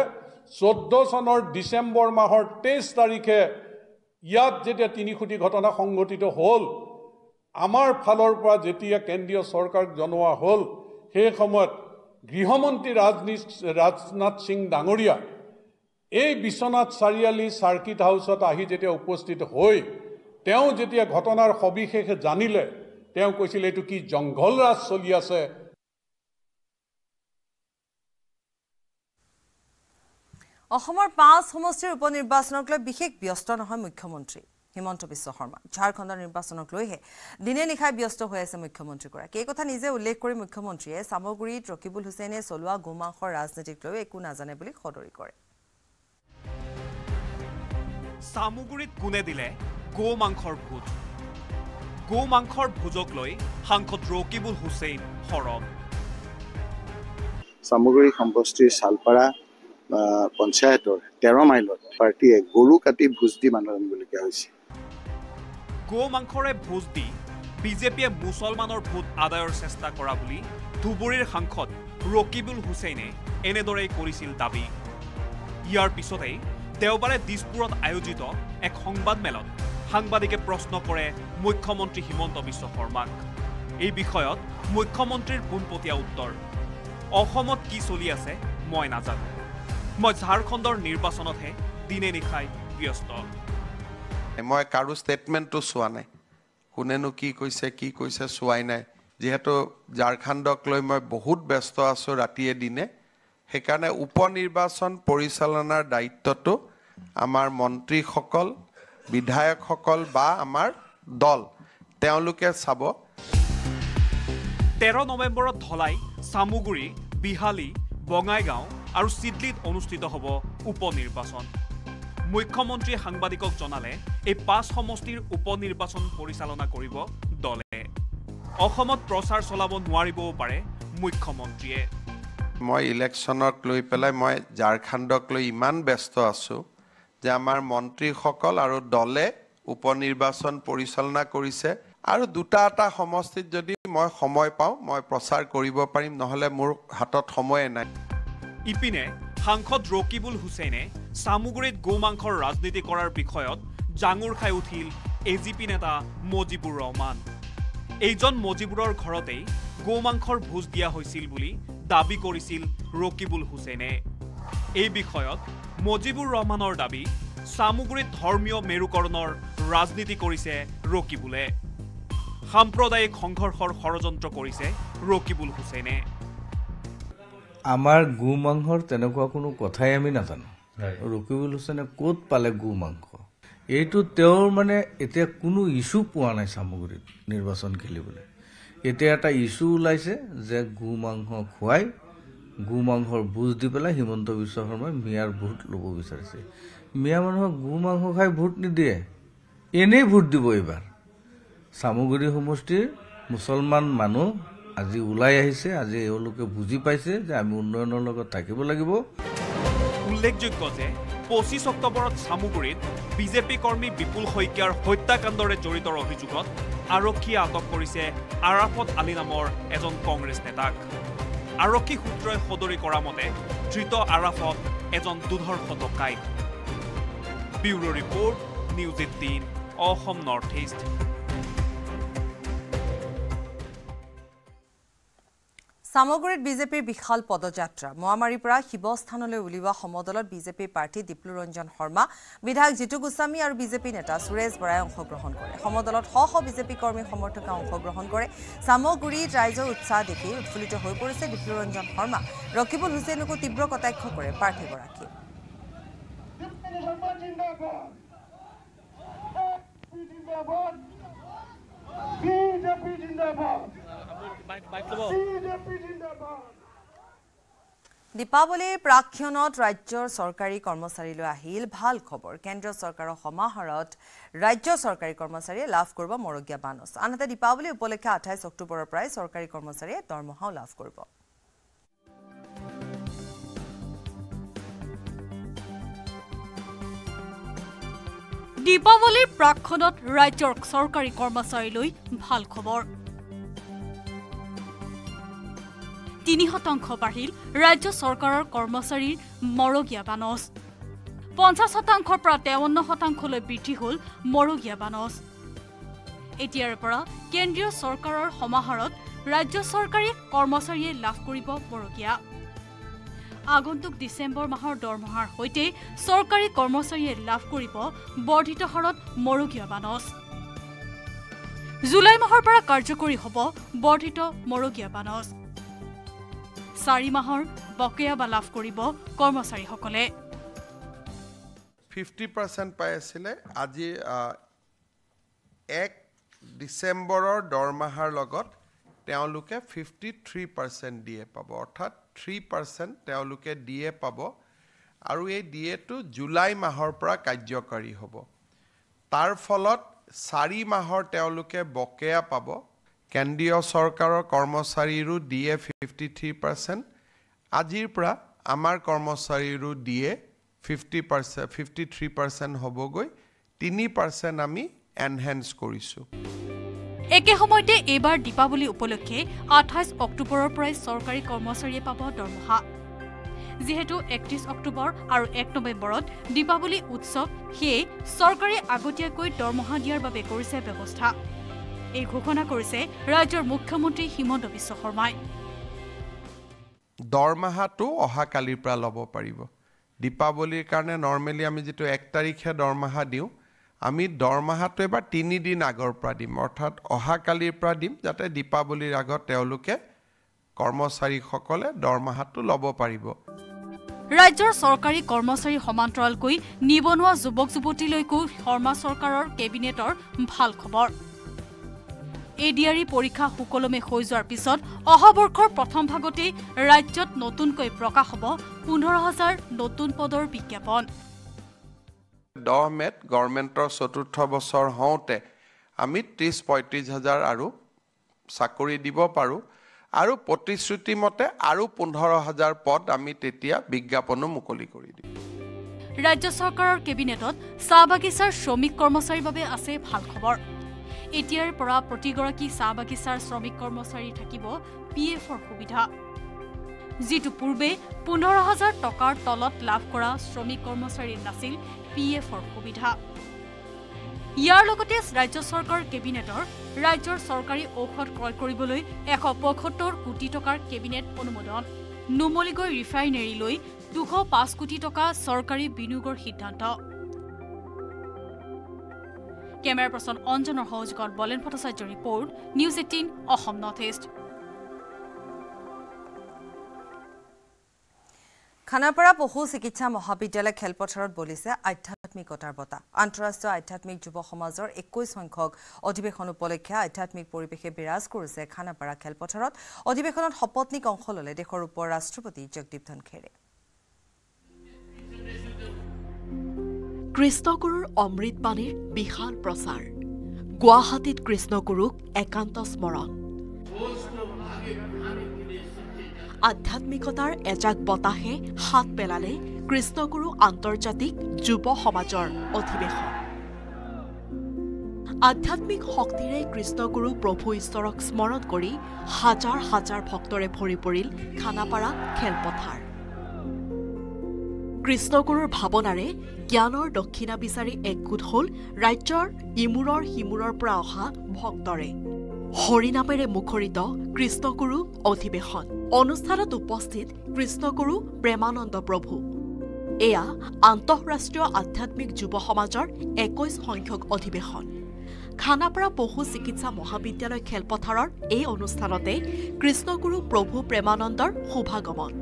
[SPEAKER 5] চৈধ্য চনৰ ডিচেম্বৰ মাহৰ তেইছ তাৰিখে ইয়াত যেতিয়া তিনিখুটি ঘটনা সংঘটিত হ'ল আমাৰ ফালৰ পৰা যেতিয়া কেন্দ্ৰীয় চৰকাৰক জনোৱা হ'ল সেই সময়ত গৃহমন্ত্ৰী ৰাজনী ৰাজনাথ সিং ডাঙৰীয়া এই বিশ্বনাথ চাৰিআলি চাৰ্কিট হাউচত আহি যেতিয়া উপস্থিত হৈ তেওঁ যেতিয়া ঘটনাৰ সবিশেষ জানিলে তেওঁ কৈছিলে এইটো কি জংঘল ৰাজ চলি আছে
[SPEAKER 1] অসমৰ পাঁচ সমষ্টিৰ উপনিৰ্বাচনক লৈ বিশেষ ব্যস্ত নহয় মুখ্যমন্ত্ৰী হিমন্ত বিশ্ব শৰ্মা ঝাৰখণ্ডৰ নিৰ্বাচনক লৈহে দিনে নিশাই ব্যস্ত হৈ আছে মুখ্যমন্ত্ৰীগৰাকী এই কথা নিজে উল্লেখ কৰি মুখ্যমন্ত্ৰীয়ে চামগুৰিত ৰকিবুল হুছেইনে চলোৱা গোমাংসৰ ৰাজনীতিক লৈ একো নাজানে বুলি সদৰি কৰে
[SPEAKER 6] চামগুৰিত কোনে দিলে গো মাংসৰ ভোজ গো মাংসৰ ভোজক লৈ সাংসদ ৰকিবুল হুছেইন
[SPEAKER 7] সৰব চামগুৰি সমষ্টিৰ চালপাৰা পঞ্চায়তৰ তেৰ মাইলত প্ৰাৰ্থীয়ে গৰু কাটি ভোজ দি মানুহ আনিবলগীয়া হৈছে
[SPEAKER 6] গো মাংসৰে ভোজ দি বিজেপিয়ে মুছলমানৰ ভোট আদায়ৰ চেষ্টা কৰা বুলি ধুবুৰীৰ সাংসদ ৰকিবুল হুছেইনে এনেদৰেই কৰিছিল দাবী ইয়াৰ পিছতেই দেওবাৰে দিছপুৰত আয়োজিত এক সংবাদমেলত সাংবাদিকে প্ৰশ্ন কৰে মুখ্যমন্ত্ৰী হিমন্ত বিশ্ব শৰ্মাক এই বিষয়ত মুখ্যমন্ত্ৰীৰ পোনপটীয়া উত্তৰ অসমত কি চলি আছে মই নাজানো মই ঝাৰখণ্ডৰ নিৰ্বাচনতহে দিনে নিশাই ব্যস্ত
[SPEAKER 7] মই কাৰো ষ্টেটমেণ্টটো চোৱা নাই কোনেনো কি কৈছে কি কৈছে চোৱাই নাই যিহেতু ঝাৰখণ্ডক লৈ মই বহুত ব্যস্ত আছোঁ ৰাতিয়ে দিনে সেইকাৰণে উপ নিৰ্বাচন পৰিচালনাৰ দায়িত্বটো আমাৰ মন্ত্ৰীসকল বিধায়কসকল বা আমাৰ দল তেওঁলোকে চাব তেৰ
[SPEAKER 6] নৱেম্বৰত ধলাই চামুগুৰি বিহালী বঙাইগাঁও আৰু চিডলিত অনুষ্ঠিত হ'ব উপ নিৰ্বাচন মুখ্যমন্ত্ৰীয়ে সাংবাদিকক জনালে এই পাঁচ সমষ্টিৰ উপ নিৰ্বাচন পৰিচালনা কৰিব দলে অসমত প্ৰচাৰ চলাব নোৱাৰিবও পাৰে মুখ্যমন্ত্ৰীয়ে
[SPEAKER 7] মই ইলেকশ্যনক লৈ পেলাই মই ঝাৰখণ্ডক লৈ ইমান ব্যস্ত আছোঁ যে আমাৰ মন্ত্ৰীসকল আৰু দলে উপ নিৰ্বাচন পৰিচালনা কৰিছে আৰু দুটা এটা সমষ্টিত যদি মই সময় পাওঁ মই প্ৰচাৰ কৰিব পাৰিম নহ'লে মোৰ হাতত সময়ে নাই
[SPEAKER 6] ইপিনে সাংসদ ৰকিবুল হুছেইনে চামুগুৰিত গো মাংসৰ ৰাজনীতি কৰাৰ বিষয়ত জাঙুৰ খাই উঠিল এ জি পি নেতা মজিবুৰ ৰহমান এইজন মজিবুৰৰ ঘৰতেই গো মাংসৰ ভোজ দিয়া হৈছিল বুলি দাবী কৰিছিল ৰকিবুল হুছেইনে এই বিষয়ত মজিবুৰ ৰহমানৰ দাবী চামুগুৰিত ধৰ্মীয় মেৰুকৰণৰ ৰাজনীতি কৰিছে ৰকিবুলে সাম্প্ৰদায়িক সংঘৰ্ষৰ ষড়যন্ত্ৰ কৰিছে ৰকিবুল হুছেইনে
[SPEAKER 8] আমাৰ গো মাংসৰ তেনেকুৱা কোনো কথাই আমি নাজানো ৰকিবুল হুছেইনে ক'ত পালে গো মাংস এইটো তেওঁৰ মানে এতিয়া কোনো ইছ্যু পোৱা নাই চামগুৰিত নিৰ্বাচন খেলিবলৈ এতিয়া এটা ইছ্যু ওলাইছে যে গো মাংস খুৱাই গো মাংসৰ বুজ দি পেলাই হিমন্ত বিশ্ব শৰ্মাই মিয়াৰ ভোট ল'ব বিচাৰিছে মিয়া মানুহক গো মাংস খাই ভোট নিদিয়ে এনেই ভোট দিব এইবাৰ চামগুৰি সমষ্টিৰ মুছলমান মানুহ আজি ওলাই আহিছে আজি এওঁলোকে বুজি পাইছে যে আমি উন্নয়নৰ লগত থাকিব লাগিব
[SPEAKER 6] উল্লেখযোগ্য যে পঁচিছ অক্টোবৰত চামুগুৰিত বিজেপি কৰ্মী বিপুল শইকীয়াৰ হত্যাকাণ্ডৰে জড়িত অভিযোগত আৰক্ষীয়ে আটক কৰিছে আৰাফত আলী নামৰ এজন কংগ্ৰেছ নেতাক আৰক্ষী সূত্ৰই সদৰি কৰা মতে ধৃত আৰাফত এজন দুধৰ্ষ টকাই bureau report news eighteen Assam north east
[SPEAKER 1] সামগ্ৰীত বিজেপিৰ বিশাল পদযাত্ৰা মহামাৰীৰ পৰা শিৱস্থানলৈ উলিওৱা সমদলত বিজেপিৰ প্ৰাৰ্থী দীপ্লু ৰঞ্জন শৰ্মা বিধায়ক জিতু গোস্বামী আৰু বিজেপি নেতা সুৰেশ বৰাই অংশগ্ৰহণ কৰে সমদলত শ শ বিজেপি কৰ্মী সমৰ্থকে অংশগ্ৰহণ কৰে চামগুৰিত ৰাইজৰ উৎসাহ দেখি উৎফুল্লিত হৈ পৰিছে দীপ্লু ৰঞ্জন শৰ্মা ৰকিবুল হুছেইনকো তীব্ৰ কটাক্ষ কৰে
[SPEAKER 2] প্ৰাৰ্থীগৰাকীয়ে
[SPEAKER 1] দীপাৱলীৰ প্ৰাক্ষণত ৰাজ্যৰ চৰকাৰী কৰ্মচাৰীলৈ আহিল ভাল খবৰ কেন্দ্ৰীয় চৰকাৰৰ সমাহাৰত ৰাজ্য চৰকাৰী কৰ্মচাৰীয়ে লাভ কৰিব মৰগীয়া বানচ আনহাতে দীপাৱলী উপলক্ষে আঠাইছ অক্টোবৰৰ পৰাই চৰকাৰী কৰ্মচাৰীয়ে দৰমহাও লাভ কৰিব দীপাৱলীৰ প্ৰাক্ষণত
[SPEAKER 3] ৰাজ্যৰ চৰকাৰী কৰ্মচাৰীলৈ ভাল খবৰ তিনি শতাংশ বাঢ়িল ৰাজ্য চৰকাৰৰ কৰ্মচাৰীৰ মৰগীয়া বানচ পঞ্চাছ শতাংশৰ পৰা তেৱন্ন শতাংশলৈ বৃদ্ধি হ'ল মৰগীয়া বানচ এতিয়াৰে পৰা কেন্দ্ৰীয় চৰকাৰৰ সমাহাৰত ৰাজ্য চৰকাৰী কৰ্মচাৰীয়ে লাভ কৰিব মৰগীয়া আগন্তুক ডিচেম্বৰ মাহৰ দৰমহাৰ সৈতে চৰকাৰী কৰ্মচাৰীয়ে লাভ কৰিব বৰ্ধিত হাৰত মৰগীয়া বানচ জুলাই মাহৰ পৰা কাৰ্যকৰী হ'ব বৰ্ধিত মৰগীয়া বানচ চাৰি মাহৰ বকেয়া বা লাভ কৰিব কৰ্মচাৰীসকলে
[SPEAKER 7] ফিফটি পাৰ্চেণ্ট পাই আছিলে আজি এক ডিচেম্বৰৰ দৰমহাৰ লগত তেওঁলোকে fifty three percent D A পাব অৰ্থাৎ থ্ৰী পাৰ্চেণ্ট তেওঁলোকে ডি এ পাব আৰু এই ডি এটো জুলাই মাহৰ পৰা কাৰ্যকৰী হ'ব তাৰ ফলত চাৰি মাহৰ তেওঁলোকে বকেয়া পাব কেন্দ্ৰীয় চৰকাৰৰ কৰ্মচাৰীৰো দিয়ে ফিফটি থ্ৰী পাৰ্চেণ্ট আজিৰ পৰা আমাৰ কৰ্মচাৰীৰো দিয়ে fifty percent fifty three percent হ'বগৈ তিনি পাৰ্চেণ্ট আমি এনহেন্স কৰিছোঁ
[SPEAKER 3] একে সময়তে এইবাৰ দীপাৱলী উপলক্ষে আঠাইছ অক্টোবৰৰ পৰাই চৰকাৰী কৰ্মচাৰীয়ে পাব দৰমহা যিহেতু একত্ৰিছ অক্টোবৰ আৰু এক নৱেম্বৰত দীপাৱলী উৎসৱ সেয়ে চৰকাৰে আগতীয়াকৈ দৰমহা দিয়াৰ বাবে কৰিছে ব্যৱস্থা এই ঘোষণা কৰিছে ৰাজ্যৰ মুখ্যমন্ত্ৰী হিমন্ত বিশ্ব শৰ্মাই
[SPEAKER 7] দৰমহাটো অহাকালিৰ পৰা ল'ব পাৰিব দীপাৱলীৰ কাৰণে নৰ্মেলি আমি যিটো এক তাৰিখে দৰমহা দিওঁ আমি দৰমহাটো এবাৰ তিনিদিন আগৰ পৰা দিম অৰ্থাৎ অহাকালিৰ পৰা দিম যাতে দীপাৱলীৰ আগত তেওঁলোকে কৰ্মচাৰীসকলে দৰমহাটো ল'ব পাৰিব
[SPEAKER 3] ৰাজ্যৰ চৰকাৰী কৰ্মচাৰী সমান্তৰালকৈ নিবনুৱা যুৱক যুৱতীলৈকো শৰ্মা চৰকাৰৰ কেবিনেটৰ ভাল খবৰ এ ডি আৰ পৰীক্ষা সুকলমে হৈ যোৱাৰ পিছত অহাবৰ্ষৰ প্ৰথম ভাগতেই ৰাজ্যত নতুনকৈ প্ৰকাশ হ'ব পোন্ধৰ হাজাৰ নতুন পদৰ বিজ্ঞাপন
[SPEAKER 7] দহ মে'ত গভৰ্ণমেণ্টৰ চতুৰ্থ বছৰ হওঁতে আমি ত্ৰিছ পঁয়ত্ৰিছ হাজাৰ আৰু চাকৰি দিব পাৰোঁ আৰু প্ৰতিশ্ৰুতিমতে আৰু পোন্ধৰ হাজাৰ পদ আমি তেতিয়া বিজ্ঞাপনো মুকলি কৰি দিম
[SPEAKER 3] ৰাজ্য চৰকাৰৰ কেবিনেটত চাহ বাগিচাৰ শ্ৰমিক কৰ্মচাৰীৰ বাবে আছে ভাল খবৰ এতিয়াৰ পৰা প্ৰতিগৰাকী চাহ বাগিচাৰ শ্ৰমিক কৰ্মচাৰী থাকিব পি এফৰ সুবিধা যিটো পূৰ্বে পোন্ধৰ হাজাৰ টকাৰ তলত লাভ কৰা শ্ৰমিক কৰ্মচাৰী নাছিল পি এফৰ সুবিধা ইয়াৰ লগতে ৰাজ্য চৰকাৰ কেবিনেটৰ ৰাজ্যৰ চৰকাৰী ঔষধ ক্ৰয় কৰিবলৈ এশ পঁয়সত্তৰ কোটি টকাৰ কেবিনেট অনুমোদন নুমলিগৈ ৰিফাইনেৰীলৈ দুশ পাঁচ কোটি টকা চৰকাৰী বিনিয়োগৰ সিদ্ধান্ত কেমেৰা পাৰ্চন অঞ্জনৰ সহযোগত বলেন ভট্টাচাৰ্যৰ report news eighteen Assam north east
[SPEAKER 1] Khanapara পশু চিকিৎসা মহাবিদ্যালয় খেলপথাৰত বলিছে আধ্যাত্মিকতাৰ বঁটা আন্তঃৰাষ্ট্ৰীয় আধ্যাত্মিক যুৱ সমাজৰ একৈশ সংখ্যক অধিৱেশন উপলক্ষে আধ্যাত্মিক পৰিৱেশে বিৰাজ কৰিছে খানাপাৰা খেলপথাৰত অধিৱেশনত শপতনিক অংশ ল'লে দেশৰ উপ ৰাষ্ট্ৰপতি জগদীপ ধনখেৰে কৃষ্ণগুৰুৰ অমৃতবাণীৰ বিশাল প্ৰচাৰ
[SPEAKER 9] গুৱাহাটীত কৃষ্ণগুৰুক একান্ত স্মৰণ আধ্যাত্মিকতাৰ এজাক বতাহে হাত পেলালে কৃষ্ণগুৰু আন্তৰ্জাতিক যুৱ সমাজৰ অধিৱেশন আধ্যাত্মিক শক্তিৰে কৃষ্ণগুৰু প্ৰভু ঈশ্বৰক স্মৰণ কৰি হাজাৰ হাজাৰ ভক্তৰে ভৰি পৰিল খানাপাৰা খেলপথাৰ কৃষ্ণগুৰুৰ ভাৱনাৰে জ্ঞানৰ দক্ষিণা বিচাৰি একগোট হ'ল ৰাজ্যৰ ইমূৰৰ সিমূৰৰ পৰা অহা ভক্তৰে হৰিনামেৰে মুখৰিত কৃষ্ণগুৰু অধিৱেশন অনুষ্ঠানত উপস্থিত কৃষ্ণগুৰু প্ৰেমানন্দ প্ৰভু এয়া আন্তঃৰাষ্ট্ৰীয় আধ্যাত্মিক যুৱ সমাজৰ একৈশ সংখ্যক অধিৱেশন খানাপাৰা পশু চিকিৎসা মহাবিদ্যালয় খেলপথাৰৰ এই অনুষ্ঠানতে কৃষ্ণগুৰু প্ৰভু প্ৰেমানন্দৰ শুভাগমন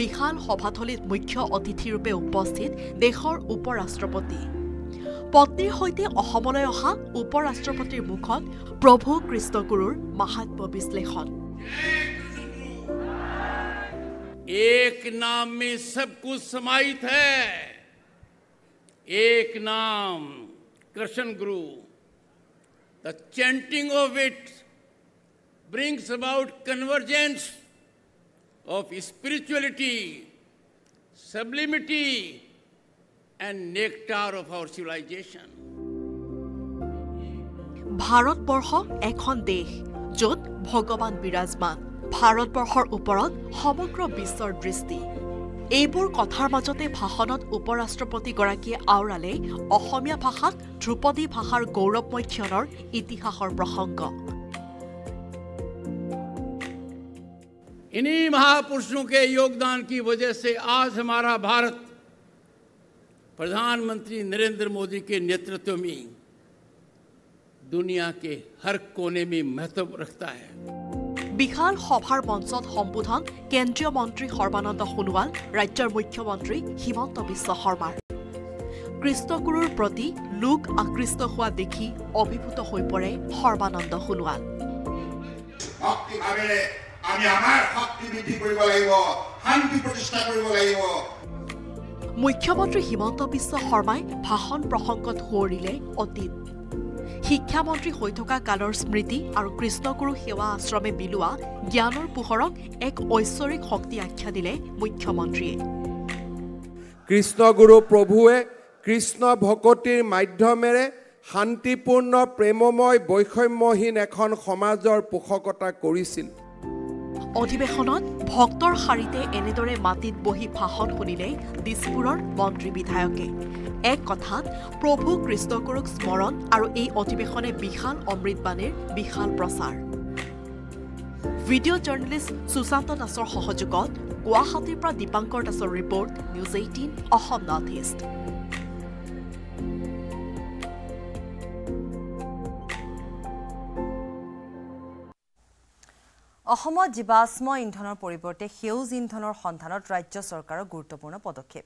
[SPEAKER 9] বিশাল সভাথলীত মুখ্য অতিথিৰূপে উপস্থিত দেশৰ উপ ৰাষ্ট্ৰপতি পত্নীৰ সৈতে অসমলৈ অহা উপ ৰাষ্ট্ৰপতিৰ মুখত প্ৰভু কৃষ্ণগুৰুৰ মাহাত্ম বিশ্লেষণ
[SPEAKER 5] এক নাম মে সব কু সমাহিত এক নাম Krishna Guru the chanting of it brings about convergence of spirituality, sublimity,
[SPEAKER 7] and nectar of our civilization.
[SPEAKER 9] Bharatvarsha এখন দেশ য'ত ভগৱান বিৰাজমান ভাৰতবৰ্ষৰ ওপৰত সমগ্ৰ বিশ্বৰ দৃষ্টি এইবোৰ কথাৰ মাজতে ভাষণত উপ ৰাষ্ট্ৰপতিগৰাকীয়ে আওৰালে অসমীয়া ভাষাক ধ্ৰুপদী ভাষাৰ গৌৰৱময় ক্ষণৰ ইতিহাসৰ প্ৰসংগ
[SPEAKER 7] इन्हीं महापुरुषों के योगदान की वजह से आज हमारा भारत प्रधानमंत्री नरेंद्र मोदी के नेतृत्व में दुनिया के हर कोने में महत्व रखता है विशाल
[SPEAKER 9] सभार मंच सम्बोधन केंद्रीय मंत्री सर्वानंद सोनवाल राज्य मुख्यमंत्री हिमंत विश्व शर्मा कृष्णगुर प्रति लोक आकृष्ट हुआ देखी अभिभूत हो पड़े सरबानंद सोनवाल মুখ্যমন্ত্ৰী হিমন্ত বিশ্ব শৰ্মাই ভাষণ প্ৰসংগত সোঁৱৰিলে অতীত শিক্ষামন্ত্ৰী হৈ থকা কালৰ স্মৃতি আৰু কৃষ্ণগুৰু সেৱা আশ্ৰমে বিলোৱা জ্ঞানৰ পোহৰক এক ঐশ্বৰিক শক্তি আখ্যা দিলে মুখ্যমন্ত্ৰীয়ে
[SPEAKER 7] কৃষ্ণগুৰু প্ৰভুৱে কৃষ্ণ ভকতিৰ মাধ্যমেৰে শান্তিপূৰ্ণ প্ৰেমময় বৈষম্যহীন এখন সমাজৰ পোষকতা কৰিছিল অধিবেশনত
[SPEAKER 9] ভক্তৰ শাৰীতে এনেদৰে মাটিত বহি ভাষণ শুনিলে দিছপুৰৰ মন্ত্ৰী বিধায়কে এক কথাত প্ৰভু কৃষ্ণগুৰুক স্মৰণ আৰু এই অধিৱেশনে বিশাল অমৃতবাণীৰ বিশাল প্ৰচাৰ ভিডিঅ' জাৰ্ণেলিষ্ট সুশান্ত দাসৰ সহযোগত গুৱাহাটীৰ পৰা দীপাংকৰ দাসৰ report news eighteen Assam north east
[SPEAKER 1] অসমত জীৱাশ্ম ইন্ধনৰ পৰিৱৰ্তে সেউজ ইন্ধনৰ সন্ধানত ৰাজ্য চৰকাৰৰ গুৰুত্বপূৰ্ণ পদক্ষেপ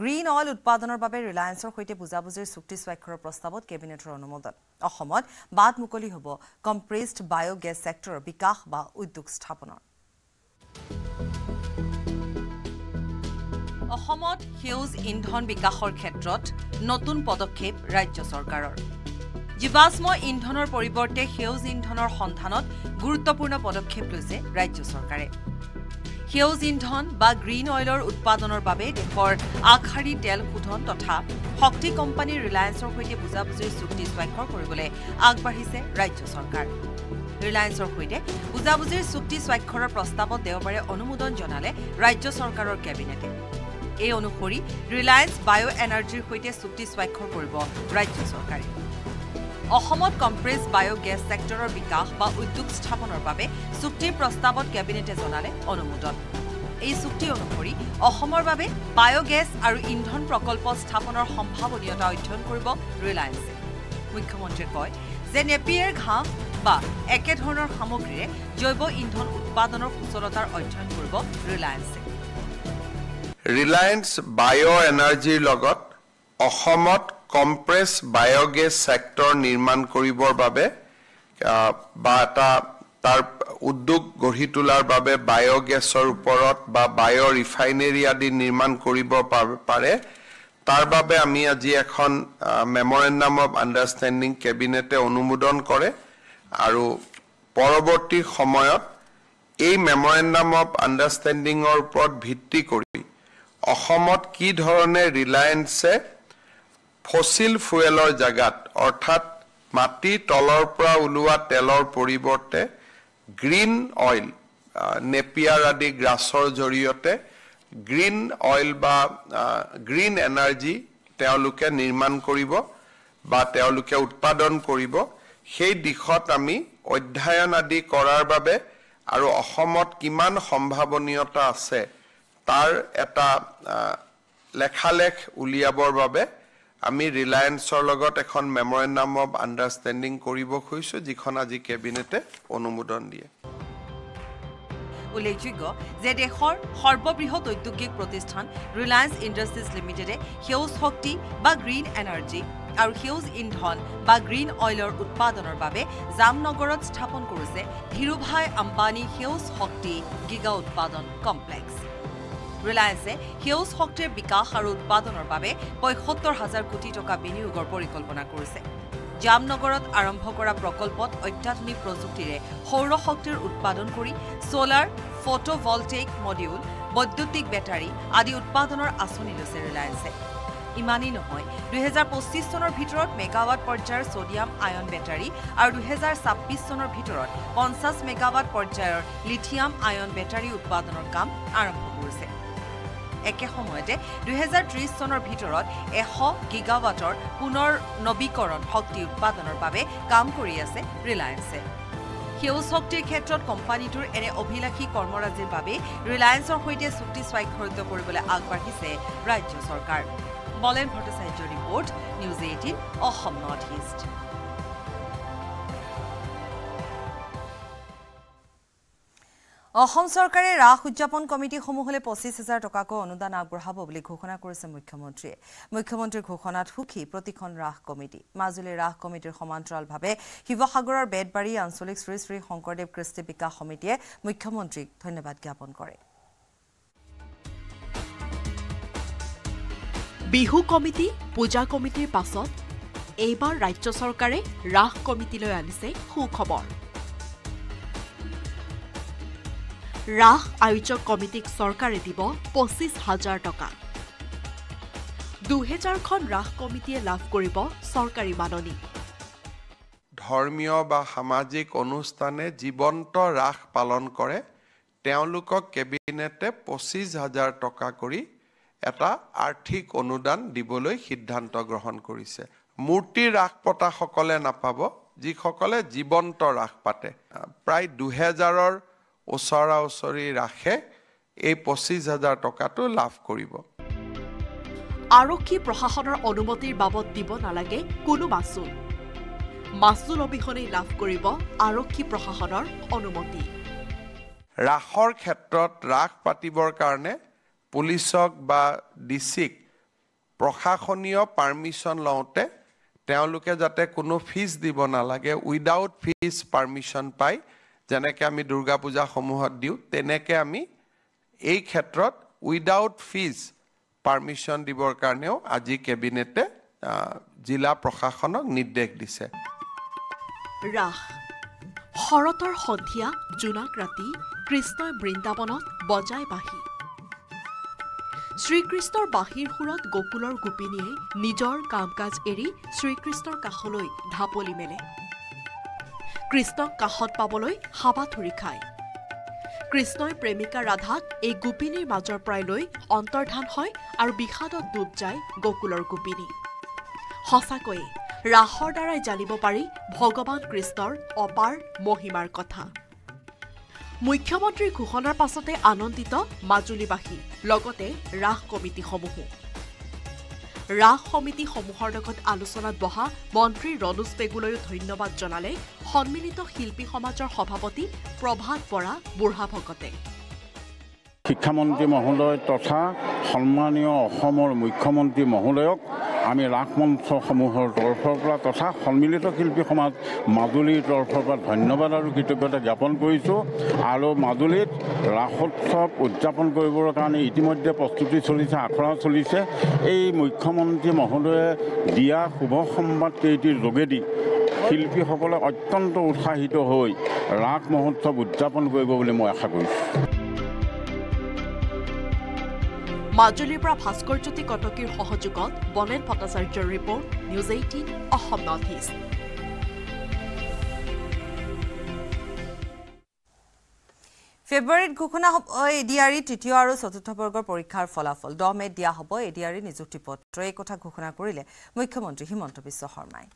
[SPEAKER 1] গ্ৰীণ অইল উৎপাদনৰ বাবে ৰিলায়েন্সৰ সৈতে বুজাবুজিৰ চুক্তি স্বাক্ষৰৰ প্ৰস্তাৱত কেবিনেটৰ অনুমোদন অসমত বাট মুকলি হ'ব কম্প্ৰেছড বায়গেছ ছেক্টৰৰ বিকাশ বা উদ্যোগ স্থাপনৰ অসমত সেউজ ইন্ধন বিকাশৰ ক্ষেত্ৰত নতুন পদক্ষেপ ৰাজ্য চৰকাৰৰ জীৱাশ্ম ইন্ধনৰ পৰিৱৰ্তে সেউজ ইন্ধনৰ সন্ধানত গুৰুত্বপূৰ্ণ পদক্ষেপ লৈছে ৰাজ্য চৰকাৰে সেউজ ইন্ধন বা গ্ৰীণ অইলৰ উৎপাদনৰ বাবে দেশৰ আগশাৰী তেল শোধন তথা শক্তি কোম্পানী ৰিলায়েন্সৰ সৈতে বুজাবুজিৰ চুক্তি স্বাক্ষৰ কৰিবলৈ আগবাঢ়িছে ৰাজ্য চৰকাৰ ৰিলায়েন্সৰ সৈতে বুজাবুজিৰ চুক্তি স্বাক্ষৰৰ প্ৰস্তাৱত দেওবাৰে অনুমোদন জনালে ৰাজ্য চৰকাৰৰ কেবিনেটে এই অনুসৰি ৰিলায়েন্স বায় এনাৰ্জীৰ সৈতে চুক্তি স্বাক্ষৰ কৰিব ৰাজ্য চৰকাৰে অসমত কম্প্ৰেছ বায়'গেছ ছেক্টৰৰ বিকাশ বা উদ্যোগ স্থাপনৰ বাবে চুক্তিৰ প্ৰস্তাৱত কেবিনেটে জনালে অনুমোদন এই চুক্তি অনুসৰি অসমৰ বাবে বায়'গেছ আৰু ইন্ধন প্ৰকল্প স্থাপনৰ সম্ভাৱনীয়তা অধ্যয়ন কৰিব ৰিলায়েন্সে মুখ্যমন্ত্ৰীয়ে কয় যে নেপিয়েৰ ঘাঁহ বা একেধৰণৰ সামগ্ৰীৰে জৈৱ ইন্ধন উৎপাদনৰ সুচলতাৰ অধ্যয়ন কৰিব ৰিলায়েন্সে
[SPEAKER 7] ৰিলায়েন্স বায় এনাৰ্জীৰ লগত অসমত কম্প্ৰেছ বায়'গেছ ছেক্টৰ নিৰ্মাণ কৰিবৰ বাবে বা এটা তাৰ উদ্যোগ গঢ়ি তোলাৰ বাবে বায়'গেছৰ ওপৰত বা বায়' ৰিফাইনেৰী আদি নিৰ্মাণ কৰিব পাৰে তাৰ বাবে আমি আজি এখন মেম'ৰেণ্ডাম অফ আণ্ডাৰষ্টেণ্ডিং কেবিনেটে অনুমোদন কৰে আৰু পৰৱৰ্তী সময়ত এই মেম'ৰেণ্ডাম অফ আণ্ডাৰষ্টেণ্ডিঙৰ ওপৰত ভিত্তি কৰি অসমত কি ধৰণে ৰিলায়েন্সে ফচিল ফুৱেলৰ জেগাত অৰ্থাৎ মাটিৰ তলৰ পৰা ওলোৱা তেলৰ পৰিৱৰ্তে গ্ৰীণ অইল নেপিয়াৰ আদি গ্ৰাছৰ জৰিয়তে গ্ৰীণ অইল বা গ্ৰীণ এনাৰ্জি তেওঁলোকে নিৰ্মাণ কৰিব বা তেওঁলোকে উৎপাদন কৰিব সেই দিশত আমি অধ্যয়ন আদি কৰাৰ বাবে আৰু অসমত কিমান সম্ভাৱনীয়তা আছে তাৰ এটা লেখালেখ উলিয়াবৰ বাবে আমি ৰিলায়েন্সৰ লগত এখন মেমৰেণ্ডাম অৱ আণ্ডাৰষ্টেণ্ডিং কৰিব খুজিছোঁ যিখন আজি কেবিনেটে অনুমোদন দিয়ে
[SPEAKER 1] উল্লেখযোগ্য যে দেশৰ সৰ্ববৃহৎ ঔদ্যোগিক প্ৰতিষ্ঠান ৰিলায়েন্স ইণ্ডাষ্ট্ৰিজ লিমিটেডে সেউজ শক্তি বা গ্ৰীণ এনাৰ্জি আৰু সেউজ ইন্ধন বা গ্ৰীণ অইলৰ উৎপাদনৰ বাবে জামনগৰত স্থাপন কৰিছে ধীৰুভাই আম্বানী সেউজ শক্তি গীগা উৎপাদন কমপ্লেক্স ৰিলায়েন্সে সেউজ শক্তিৰ বিকাশ আৰু উৎপাদনৰ বাবে পঁয়সত্তৰ হাজাৰ কোটি টকা বিনিয়োগৰ পৰিকল্পনা কৰিছে জামনগৰত আৰম্ভ কৰা প্ৰকল্পত অত্যাধুনিক প্ৰযুক্তিৰে সৌৰ শক্তিৰ উৎপাদন কৰি ছলাৰ ফটোভল্টেক মডিউল বৈদ্যুতিক বেটাৰী আদি উৎপাদনৰ আঁচনি লৈছে ৰিলায়েন্সে ইমানেই নহয় দুহেজাৰ পঁচিছ চনৰ ভিতৰত মেগাৱাট পৰ্যায়ৰ ছডিয়াম আয়ন বেটাৰী আৰু দুহেজাৰ ছাব্বিছ চনৰ ভিতৰত পঞ্চাছ মেগাৱাট পৰ্যায়ৰ লিথিয়াম আয়ন বেটাৰী উৎপাদনৰ কাম আৰম্ভ কৰিছে একে সময়তে দুহেজাৰ ত্ৰিছ চনৰ ভিতৰত এশ গিগাৱাটৰ পুনৰ নবীকৰণ শক্তি উৎপাদনৰ বাবে কাম কৰি আছে ৰিলায়েন্সে সেউজ শক্তিৰ ক্ষেত্ৰত কোম্পানীটোৰ এনে অভিলাষী কৰ্মৰাজিৰ বাবেই ৰিলায়েন্সৰ সৈতে চুক্তি স্বাক্ষৰিত কৰিবলৈ আগবাঢ়িছে ৰাজ্য চৰকাৰ Bolen Bhattacharya report news eighteen Assam north east Assam চৰকাৰে ৰাস উদযাপন কমিটিসমূহলৈ পঁচিছ হাজাৰ টকাকৈ অনুদান আগবঢ়াব বুলি ঘোষণা কৰিছে মুখ্যমন্ত্ৰীয়ে মুখ্যমন্ত্ৰীৰ ঘোষণাত সুখী প্ৰতিখন ৰাস কমিটি মাজুলীৰ ৰাস কমিটিৰ সমান্তৰালভাৱে শিৱসাগৰৰ বেদবাৰী আঞ্চলিক শ্ৰী শ্ৰী শংকৰদেৱ কৃষ্টি বিকাশ সমিতিয়ে মুখ্যমন্ত্ৰীক ধন্যবাদ জ্ঞাপন কৰে
[SPEAKER 9] বিহু কমিটি পূজা কমিটিৰ পাছত এইবাৰ ৰাজ্য চৰকাৰে ৰাস কমিটিলৈ আনিছে সুখবৰ ৰাস আয়োজক কমিটিক চৰকাৰে দিব পঁচিছ হাজাৰ টকা দুহেজাৰখন ৰাস কমিটিয়ে লাভ কৰিব চৰকাৰী মাননী
[SPEAKER 7] ধৰ্মীয় বা সামাজিক অনুষ্ঠানে জীৱন্ত ৰাস পালন কৰে তেওঁলোকক কেবিনেটে পঁচিছ হাজাৰ টকা কৰি এটা আৰ্থিক অনুদান দিবলৈ সিদ্ধান্ত গ্ৰহণ কৰিছে মূৰ্তি ৰাস পতাসকলে নাপাব যিসকলে জীৱন্ত ৰাস পাতে প্ৰায় দুহেজাৰৰ ওচৰা ওচৰি ৰাখে এই পঁচিছ হাজাৰ টকাটো লাভ কৰিব
[SPEAKER 9] আৰক্ষী প্ৰশাসনৰ অনুমতিৰ বাবদ দিব নালাগে কোনো মাচুল মাচুল অবিহনেই লাভ কৰিব আৰক্ষী প্ৰশাসনৰ অনুমতি
[SPEAKER 7] ৰাসৰ ক্ষেত্ৰত ৰাস পাতিবৰ কাৰণে পুলিচক বা ডি চিক প্ৰশাসনীয় পাৰ্মিশ্যন লওঁতে তেওঁলোকে যাতে কোনো ফিজ দিব নালাগে উইদাউট ফিজ পাৰ্মিশ্যন পায় যেনেকৈ আমি দুৰ্গা পূজাসমূহত দিওঁ তেনেকৈ আমি এই ক্ষেত্ৰত উইডাউট ফিজ পাৰ্মিশ্যন দিবৰ কাৰণেও আজি কেবিনেটে জিলা প্ৰশাসনক নিৰ্দেশ দিছে
[SPEAKER 9] ৰাস শৰতৰ সন্ধিয়া জোনাক ৰাতি কৃষ্ণই বৃন্দাবনত বজাই বাঁহী শ্ৰীকৃষ্ণৰ বাঁহীৰ সুৰত গকুলৰ গোপিনীয়ে নিজৰ কাম কাজ এৰি শ্ৰীকৃষ্ণৰ কাষলৈ ঢাপলি মেলে কৃষ্ণক কাষত পাবলৈ হাবা থুৰি খায় কৃষ্ণই প্ৰেমিকা ৰাধাক এই গোপিনীৰ মাজৰ পৰাই লৈ অন্তৰ্ধান হয় আৰু বিষাদত ডুব যায় গকুলৰ গোপিনী সঁচাকৈয়ে ৰাসৰ দ্বাৰাই জানিব পাৰি ভগৱান কৃষ্ণৰ অপাৰ মহিমাৰ কথা মুখ্যমন্ত্ৰীৰ ঘোষণাৰ পাছতে আনন্দিত মাজুলীবাসী লগতে ৰাস কমিটিসমূহো ৰাস সমিতিসমূহৰ লগত আলোচনাত বহা মন্ত্ৰী ৰনোজ পেগুলৈও ধন্যবাদ জনালে সন্মিলিত শিল্পী সমাজৰ সভাপতি প্ৰভাত বৰা বুঢ়া ভকতে
[SPEAKER 5] শিক্ষামন্ত্ৰী মহোদয় তথা সন্মানীয় অসমৰ মুখ্যমন্ত্ৰী মহোদয়ক আমি ৰাস মঞ্চসমূহৰ তৰফৰ পৰা তথা সন্মিলিত শিল্পী সমাজ মাজুলীৰ তৰফৰ পৰা ধন্যবাদ আৰু কৃতজ্ঞতা জ্ঞাপন কৰিছোঁ আৰু মাজুলীত ৰাসোৎসৱ উদযাপন কৰিবৰ কাৰণে ইতিমধ্যে প্ৰস্তুতি চলিছে আখৰা চলিছে এই মুখ্যমন্ত্ৰী মহোদয়ে দিয়া শুভ সংবাদ সংবাদকেইটিৰ যোগেদি শিল্পীসকলে অত্যন্ত উৎসাহিত হৈ ৰাস মহোৎসৱ উদযাপন কৰিব বুলি মই আশা কৰিছোঁ
[SPEAKER 9] মাজুলীৰ পৰা ভাস্কৰজ্যোতি কটকীৰ সহযোগত বনেন ভট্টাচাৰ্যৰ report news eighteen Assam north east
[SPEAKER 1] ফেব্ৰুৱাৰীত ঘোষণা হ'ব এ ডি আৰিৰ তৃতীয় আৰু চতুৰ্থ বৰ্গৰ পৰীক্ষাৰ ফলাফল দহ মে'ত দিয়া হ'ব এ ডি আৰিৰ নিযুক্তি পত্ৰ এই কথা ঘোষণা কৰিলে মুখ্যমন্ত্ৰী হিমন্ত বিশ্ব শৰ্মাই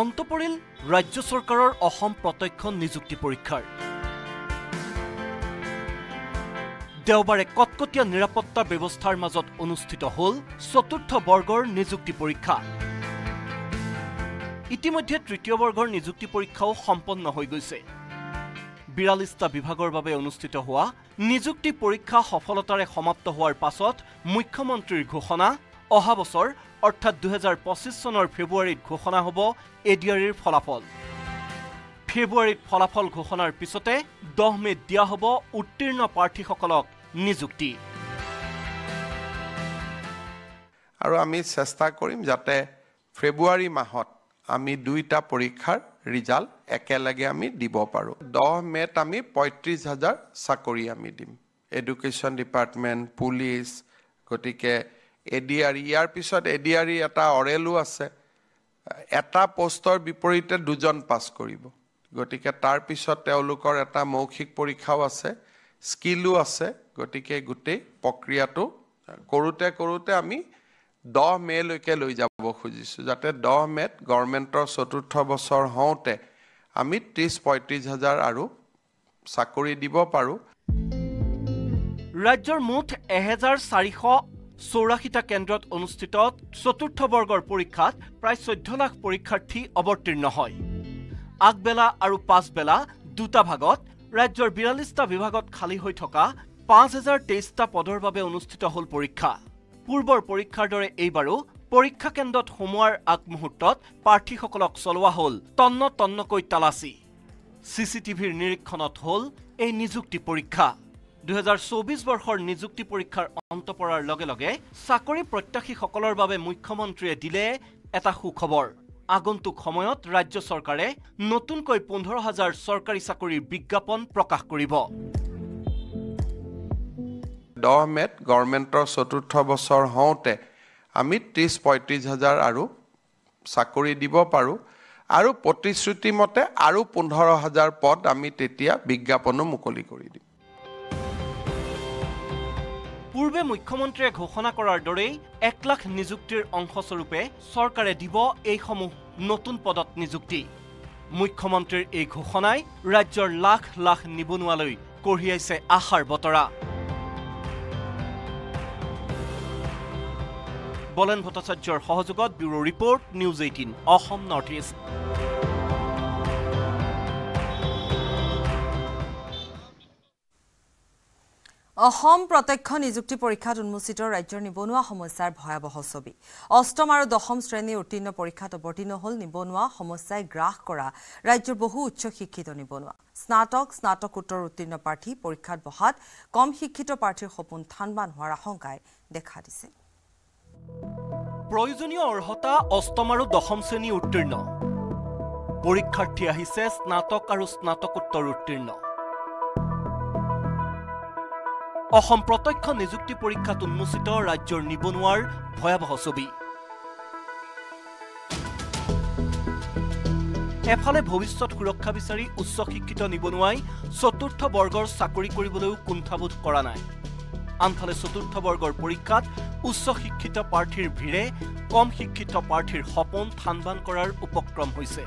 [SPEAKER 8] অন্ত পৰিল ৰাজ্য চৰকাৰৰ অসম প্ৰত্যক্ষ নিযুক্তি পৰীক্ষাৰ দেওবাৰে কটকটীয়া নিৰাপত্তা ব্যৱস্থাৰ মাজত অনুষ্ঠিত হ'ল চতুৰ্থ বৰ্গৰ নিযুক্তি পৰীক্ষা ইতিমধ্যে তৃতীয় বৰ্গৰ নিযুক্তি পৰীক্ষাও সম্পন্ন হৈ গৈছে বিৰাল্লিছটা বিভাগৰ বাবে অনুষ্ঠিত হোৱা নিযুক্তি পৰীক্ষা সফলতাৰে সমাপ্ত হোৱাৰ পাছত মুখ্যমন্ত্ৰীৰ ঘোষণা অহা বছৰ অৰ্থাৎ দুহেজাৰ পঁচিছ চনৰ ফেব্ৰুৱাৰীত ঘোষণা হ'ব এ ডি আৰ ইৰ ফলাফল ফেব্ৰুৱাৰীত ফলাফল ঘোষণাৰ পিছতে দহ মে'ত দিয়া হ'ব উত্তীৰ্ণ প্ৰাৰ্থীসকলক নিযুক্তি
[SPEAKER 7] আৰু আমি চেষ্টা কৰিম যাতে ফেব্ৰুৱাৰী মাহত আমি দুইটা পৰীক্ষাৰ ৰিজাল্ট একেলগে আমি দিব পাৰোঁ দহ মে'ত আমি পঁয়ত্ৰিছ হাজাৰ চাকৰি আমি দিম এডুকেশ্যন ডিপাৰ্টমেণ্ট পুলিচ গতিকে এ ডি আৰ ইয়াৰ পিছত এ ডি এডিআৰই এটা অৰেলো আছে এটা পষ্টৰ বিপৰীতে দুজন পাছ কৰিব গতিকে তাৰ পিছত তেওলোকৰ এটা মৌখিক পৰীক্ষাও আছে স্কিলো আছে গতিকে গোটেই প্ৰক্ৰিয়াটো কৰোঁতে কৰোঁতে আমি দহ মেলৈকে লৈ যাব খুজিছোঁ যাতে দহ মেত গভৰ্ণমেণ্টৰ চতুৰ্থ বছৰ হওঁতে আমি ত্ৰিছ পঁয়ত্ৰিছ হাজাৰ আৰু চাকৰি দিব পাৰোঁ ৰাজ্যৰ মুঠ এহেজাৰ চাৰিশ
[SPEAKER 8] চৌৰাশীটা কেন্দ্ৰত অনুষ্ঠিত চতুৰ্থ বৰ্গৰ পৰীক্ষাত প্ৰায় চৈধ্য লাখ পৰীক্ষাৰ্থী অৱতীৰ্ণ হয় আগবেলা আৰু পাছবেলা দুটা ভাগত ৰাজ্যৰ বিৰাল্লিছটা বিভাগত খালী হৈ থকা পাঁচ হেজাৰ তেইছটা পদৰ বাবে অনুষ্ঠিত হ'ল পৰীক্ষা পূৰ্বৰ পৰীক্ষাৰ দৰে এইবাৰো পৰীক্ষা কেন্দ্ৰত সোমোৱাৰ আগমুহূৰ্তত প্ৰাৰ্থীসকলক চলোৱা হ'ল তন্ন তন্নকৈ তালাচী চি চি টিভিৰ নিৰীক্ষণত হ'ল এই নিযুক্তি পৰীক্ষা দুহেজাৰ চৌবিছ বৰ্ষৰ নিযুক্তি পৰীক্ষাৰ অন্ত পৰাৰ লগে লগে চাকৰি প্ৰত্যাশীসকলৰ বাবে মুখ্যমন্ত্ৰীয়ে দিলে এটা সুখবৰ আগন্তুক সময়ত ৰাজ্য চৰকাৰে নতুনকৈ পোন্ধৰ হাজাৰ চৰকাৰী চাকৰিৰ বিজ্ঞাপন প্ৰকাশ কৰিব
[SPEAKER 7] দহ মে'ত গভৰ্ণমেণ্টৰ চতুৰ্থ বছৰ হওঁতে আমি ত্ৰিছ পঁয়ত্ৰিছ হাজাৰ আৰু চাকৰি দিব পাৰোঁ আৰু প্ৰতিশ্ৰুতিমতে আৰু পোন্ধৰ হাজাৰ পদ আমি তেতিয়া বিজ্ঞাপনো মুকলি কৰি দিম
[SPEAKER 8] পূৰ্বে মুখ্যমন্ত্ৰীয়ে ঘোষণা কৰাৰ দৰেই এক লাখ নিযুক্তিৰ অংশস্বৰূপে চৰকাৰে দিব এইসমূহ নতুন পদত নিযুক্তি মুখ্যমন্ত্ৰীৰ এই ঘোষণাই ৰাজ্যৰ লাখ লাখ নিবনুৱালৈ কঢ়িয়াইছে আশাৰ বতৰা বলেন ভট্টাচাৰ্যৰ সহযোগত bureau' report news eighteen Assam north
[SPEAKER 3] east
[SPEAKER 1] Assam প্ৰত্যক্ষ নিযুক্তি পৰীক্ষাত উন্মোচিত ৰাজ্যৰ নিবনুৱা সমস্যাৰ ভয়াৱহ ছবি অষ্টম আৰু দশম শ্ৰেণীৰ উত্তীৰ্ণ পৰীক্ষাত অৱতীৰ্ণ হ'ল নিবনুৱা সমস্যাই গ্ৰাস কৰা ৰাজ্যৰ বহু উচ্চ শিক্ষিত নিবনুৱা স্নাতক স্নাতকোত্তৰ উত্তীৰ্ণ প্ৰাৰ্থী পৰীক্ষাত বহাত কম শিক্ষিত প্ৰাৰ্থীৰ সপোন থানবান হোৱাৰ আশংকাই দেখা দিছে
[SPEAKER 8] প্ৰয়োজনীয় অৰ্হতা অষ্টম আৰু দশম শ্ৰেণী উত্তীৰ্ণ পৰীক্ষাৰ্থী আহিছে স্নাতক আৰু স্নাতকোত্তৰ উত্তীৰ্ণ অসম প্ৰত্যক্ষ নিযুক্তি পৰীক্ষাত উন্মোচিত ৰাজ্যৰ নিবনুৱাৰ ভয়াৱহ ছবি এফালে ভৱিষ্যত সুৰক্ষা বিচাৰি উচ্চ শিক্ষিত নিবনুৱাই চতুৰ্থ বৰ্গৰ চাকৰি কৰিবলৈও কুণ্ঠাবোধ কৰা নাই আনফালে চতুৰ্থ বৰ্গৰ পৰীক্ষাত উচ্চ শিক্ষিত প্ৰাৰ্থীৰ ভিৰে কম শিক্ষিত প্ৰাৰ্থীৰ সপোন থানবান কৰাৰ উপক্ৰম হৈছে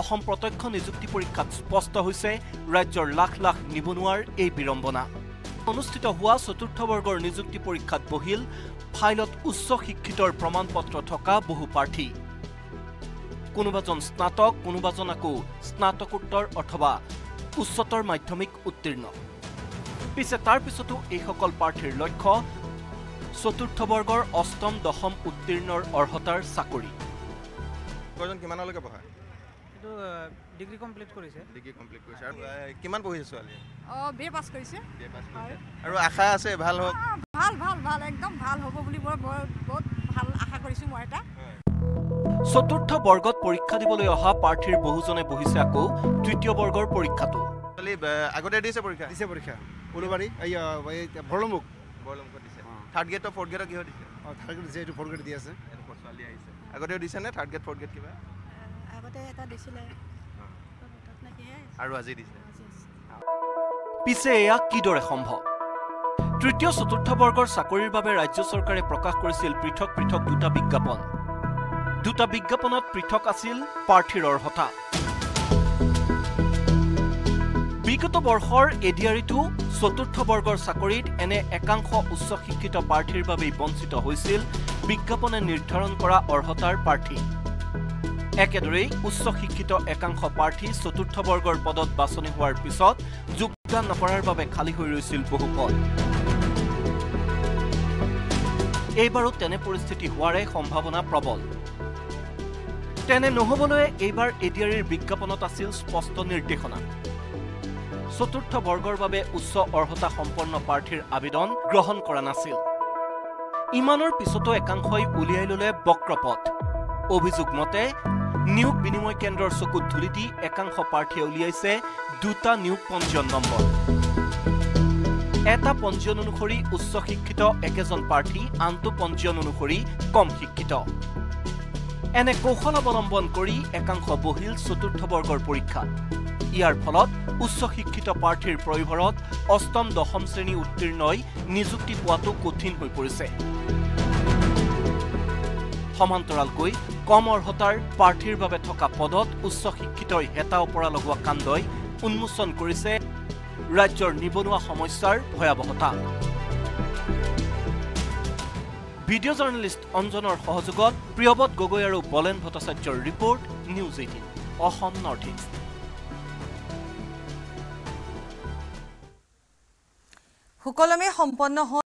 [SPEAKER 8] অসম প্ৰত্যক্ষ নিযুক্তি পৰীক্ষাত স্পষ্ট হৈছে ৰাজ্যৰ লাখ লাখ নিবনুৱাৰ এই বিড়ম্বনা অনুষ্ঠিত হোৱা চতুৰ্থ বৰ্গৰ নিযুক্তি পৰীক্ষাত বহিল ফাইলত উচ্চ শিক্ষিতৰ প্ৰমাণ পত্ৰ থকা বহু প্ৰাৰ্থী কোনোবাজন স্নাতক কোনোবাজন আকৌ স্নাতকোত্তৰ অথবা উচ্চতৰ মাধ্যমিক উত্তীৰ্ণ পিছে তাৰ পিছতো এইসকল প্ৰাৰ্থীৰ লক্ষ্য চতুৰ্থ বৰ্গৰ অষ্টম দশম উত্তীৰ্ণৰ অৰ্হতাৰ চাকৰি
[SPEAKER 2] কিমানলৈকে পঢ়া এটো ডিগ্ৰী কমপ্লিট কৰিছে ডিগ্ৰী কমপ্লিট কৰিছে আৰু কিমান পঢ়িছে
[SPEAKER 7] ছোৱালীয়ে
[SPEAKER 3] অ বি এ পাছ কৰিছে
[SPEAKER 2] বি এ পাছ কৰিছে
[SPEAKER 8] আৰু আশা আছে ভাল হওক
[SPEAKER 3] ভাল ভাল ভাল একদম ভাল হ'ব বুলি মই বহুত ভাল
[SPEAKER 8] আশা কৰিছোঁ মই এটা চতুৰ্থ বৰ্গত পৰীক্ষা দিবলৈ অহা প্ৰাৰ্থীৰ বহুজনে বহিছে আকৌ তৃতীয় বৰ্গৰ পৰীক্ষাটো আগতে দিছে পৰীক্ষা দিছে পৰীক্ষা ওলবাৰী এই ভৰলমুখ ভৰলমুখত দিছে থাৰ্ড গ্ৰেডৰ ফৰ্থ গ্ৰেডৰ কিহত দিছে থাৰ্ড গ্ৰেড যিহেতু ফৰ্থ গ্ৰেড দি আছে ছোৱালী আহিছে আগতেও দিছেনে থাৰ্ড গ্ৰেড ফৰ্থ গ্ৰেড কিবা পিছে এয়া কিদৰে সম্ভৱ তৃতীয় চতুৰ্থ বৰ্গৰ চাকৰিৰ বাবে ৰাজ্য চৰকাৰে প্ৰকাশ কৰিছিল পৃথক পৃথক দুটা বিজ্ঞাপন দুটা বিজ্ঞাপনত পৃথক আছিল প্ৰাৰ্থীৰ অৰ্হতা বিগত বৰ্ষৰ এডিয়াৰিটো চতুৰ্থ বৰ্গৰ চাকৰিত এনে একাংশ উচ্চ শিক্ষিত প্ৰাৰ্থীৰ বাবেই বঞ্চিত হৈছিল বিজ্ঞাপনে নিৰ্ধাৰণ কৰা অৰ্হতাৰ প্ৰাৰ্থী একেদৰেই উচ্চ শিক্ষিত একাংশ প্ৰাৰ্থী চতুৰ্থ বৰ্গৰ পদত বাছনি হোৱাৰ পিছত যোগদান নকৰাৰ বাবে খালী হৈ ৰৈছিল বহু পদ এইবাৰো তেনে পৰিস্থিতি হোৱাৰে সম্ভাৱনা প্ৰবল তেনে নহবলৈ এইবাৰ এডিয়াৰীৰ বিজ্ঞাপনত আছিল স্পষ্ট নিৰ্দেশনা চতুৰ্থ বৰ্গৰ বাবে উচ্চ অৰ্হতা সম্পন্ন প্ৰাৰ্থীৰ আবেদন গ্ৰহণ কৰা নাছিল ইমানৰ পিছতো একাংশই উলিয়াই ললে বক্ৰপথ অভিযোগ মতে নিয়োগ বিনিময় কেন্দ্ৰৰ চকুত ধূলি দি একাংশ প্ৰাৰ্থীয়ে উলিয়াইছে দুটা নিয়োগ পঞ্জীয়ন নম্বৰ এটা পঞ্জীয়ন অনুসৰি উচ্চ শিক্ষিত একেজন প্ৰাৰ্থী আনটো পঞ্জীয়ন অনুসৰি কম শিক্ষিত এনে কৌশল অৱলম্বন কৰি একাংশ বহিল চতুৰ্থ বৰ্গৰ পৰীক্ষা ইয়াৰ ফলত উচ্চ শিক্ষিত প্ৰাৰ্থীৰ প্ৰয়োভৰত অষ্টম দশম শ্ৰেণী উত্তীৰ্ণই নিযুক্তি পোৱাটো কঠিন হৈ পৰিছে সমান্তৰালকৈ কম অৰ্হতাৰ প্ৰাৰ্থীৰ বাবে থকা পদত উচ্চ শিক্ষিতই হেতা ওপৰা লগোৱা কাণ্ডই উন্মোচন কৰিছে ৰাজ্যৰ নিবনুৱা সমস্যাৰ ভয়াৱহতা ভিডিঅ' জাৰ্ণেলিষ্ট অঞ্জনৰ সহযোগত প্ৰিয়বত গগৈ আৰু বলেন ভট্টাচাৰ্যৰ report news eighteen Assam north east
[SPEAKER 1] সুকলমে সম্পন্ন হ'ল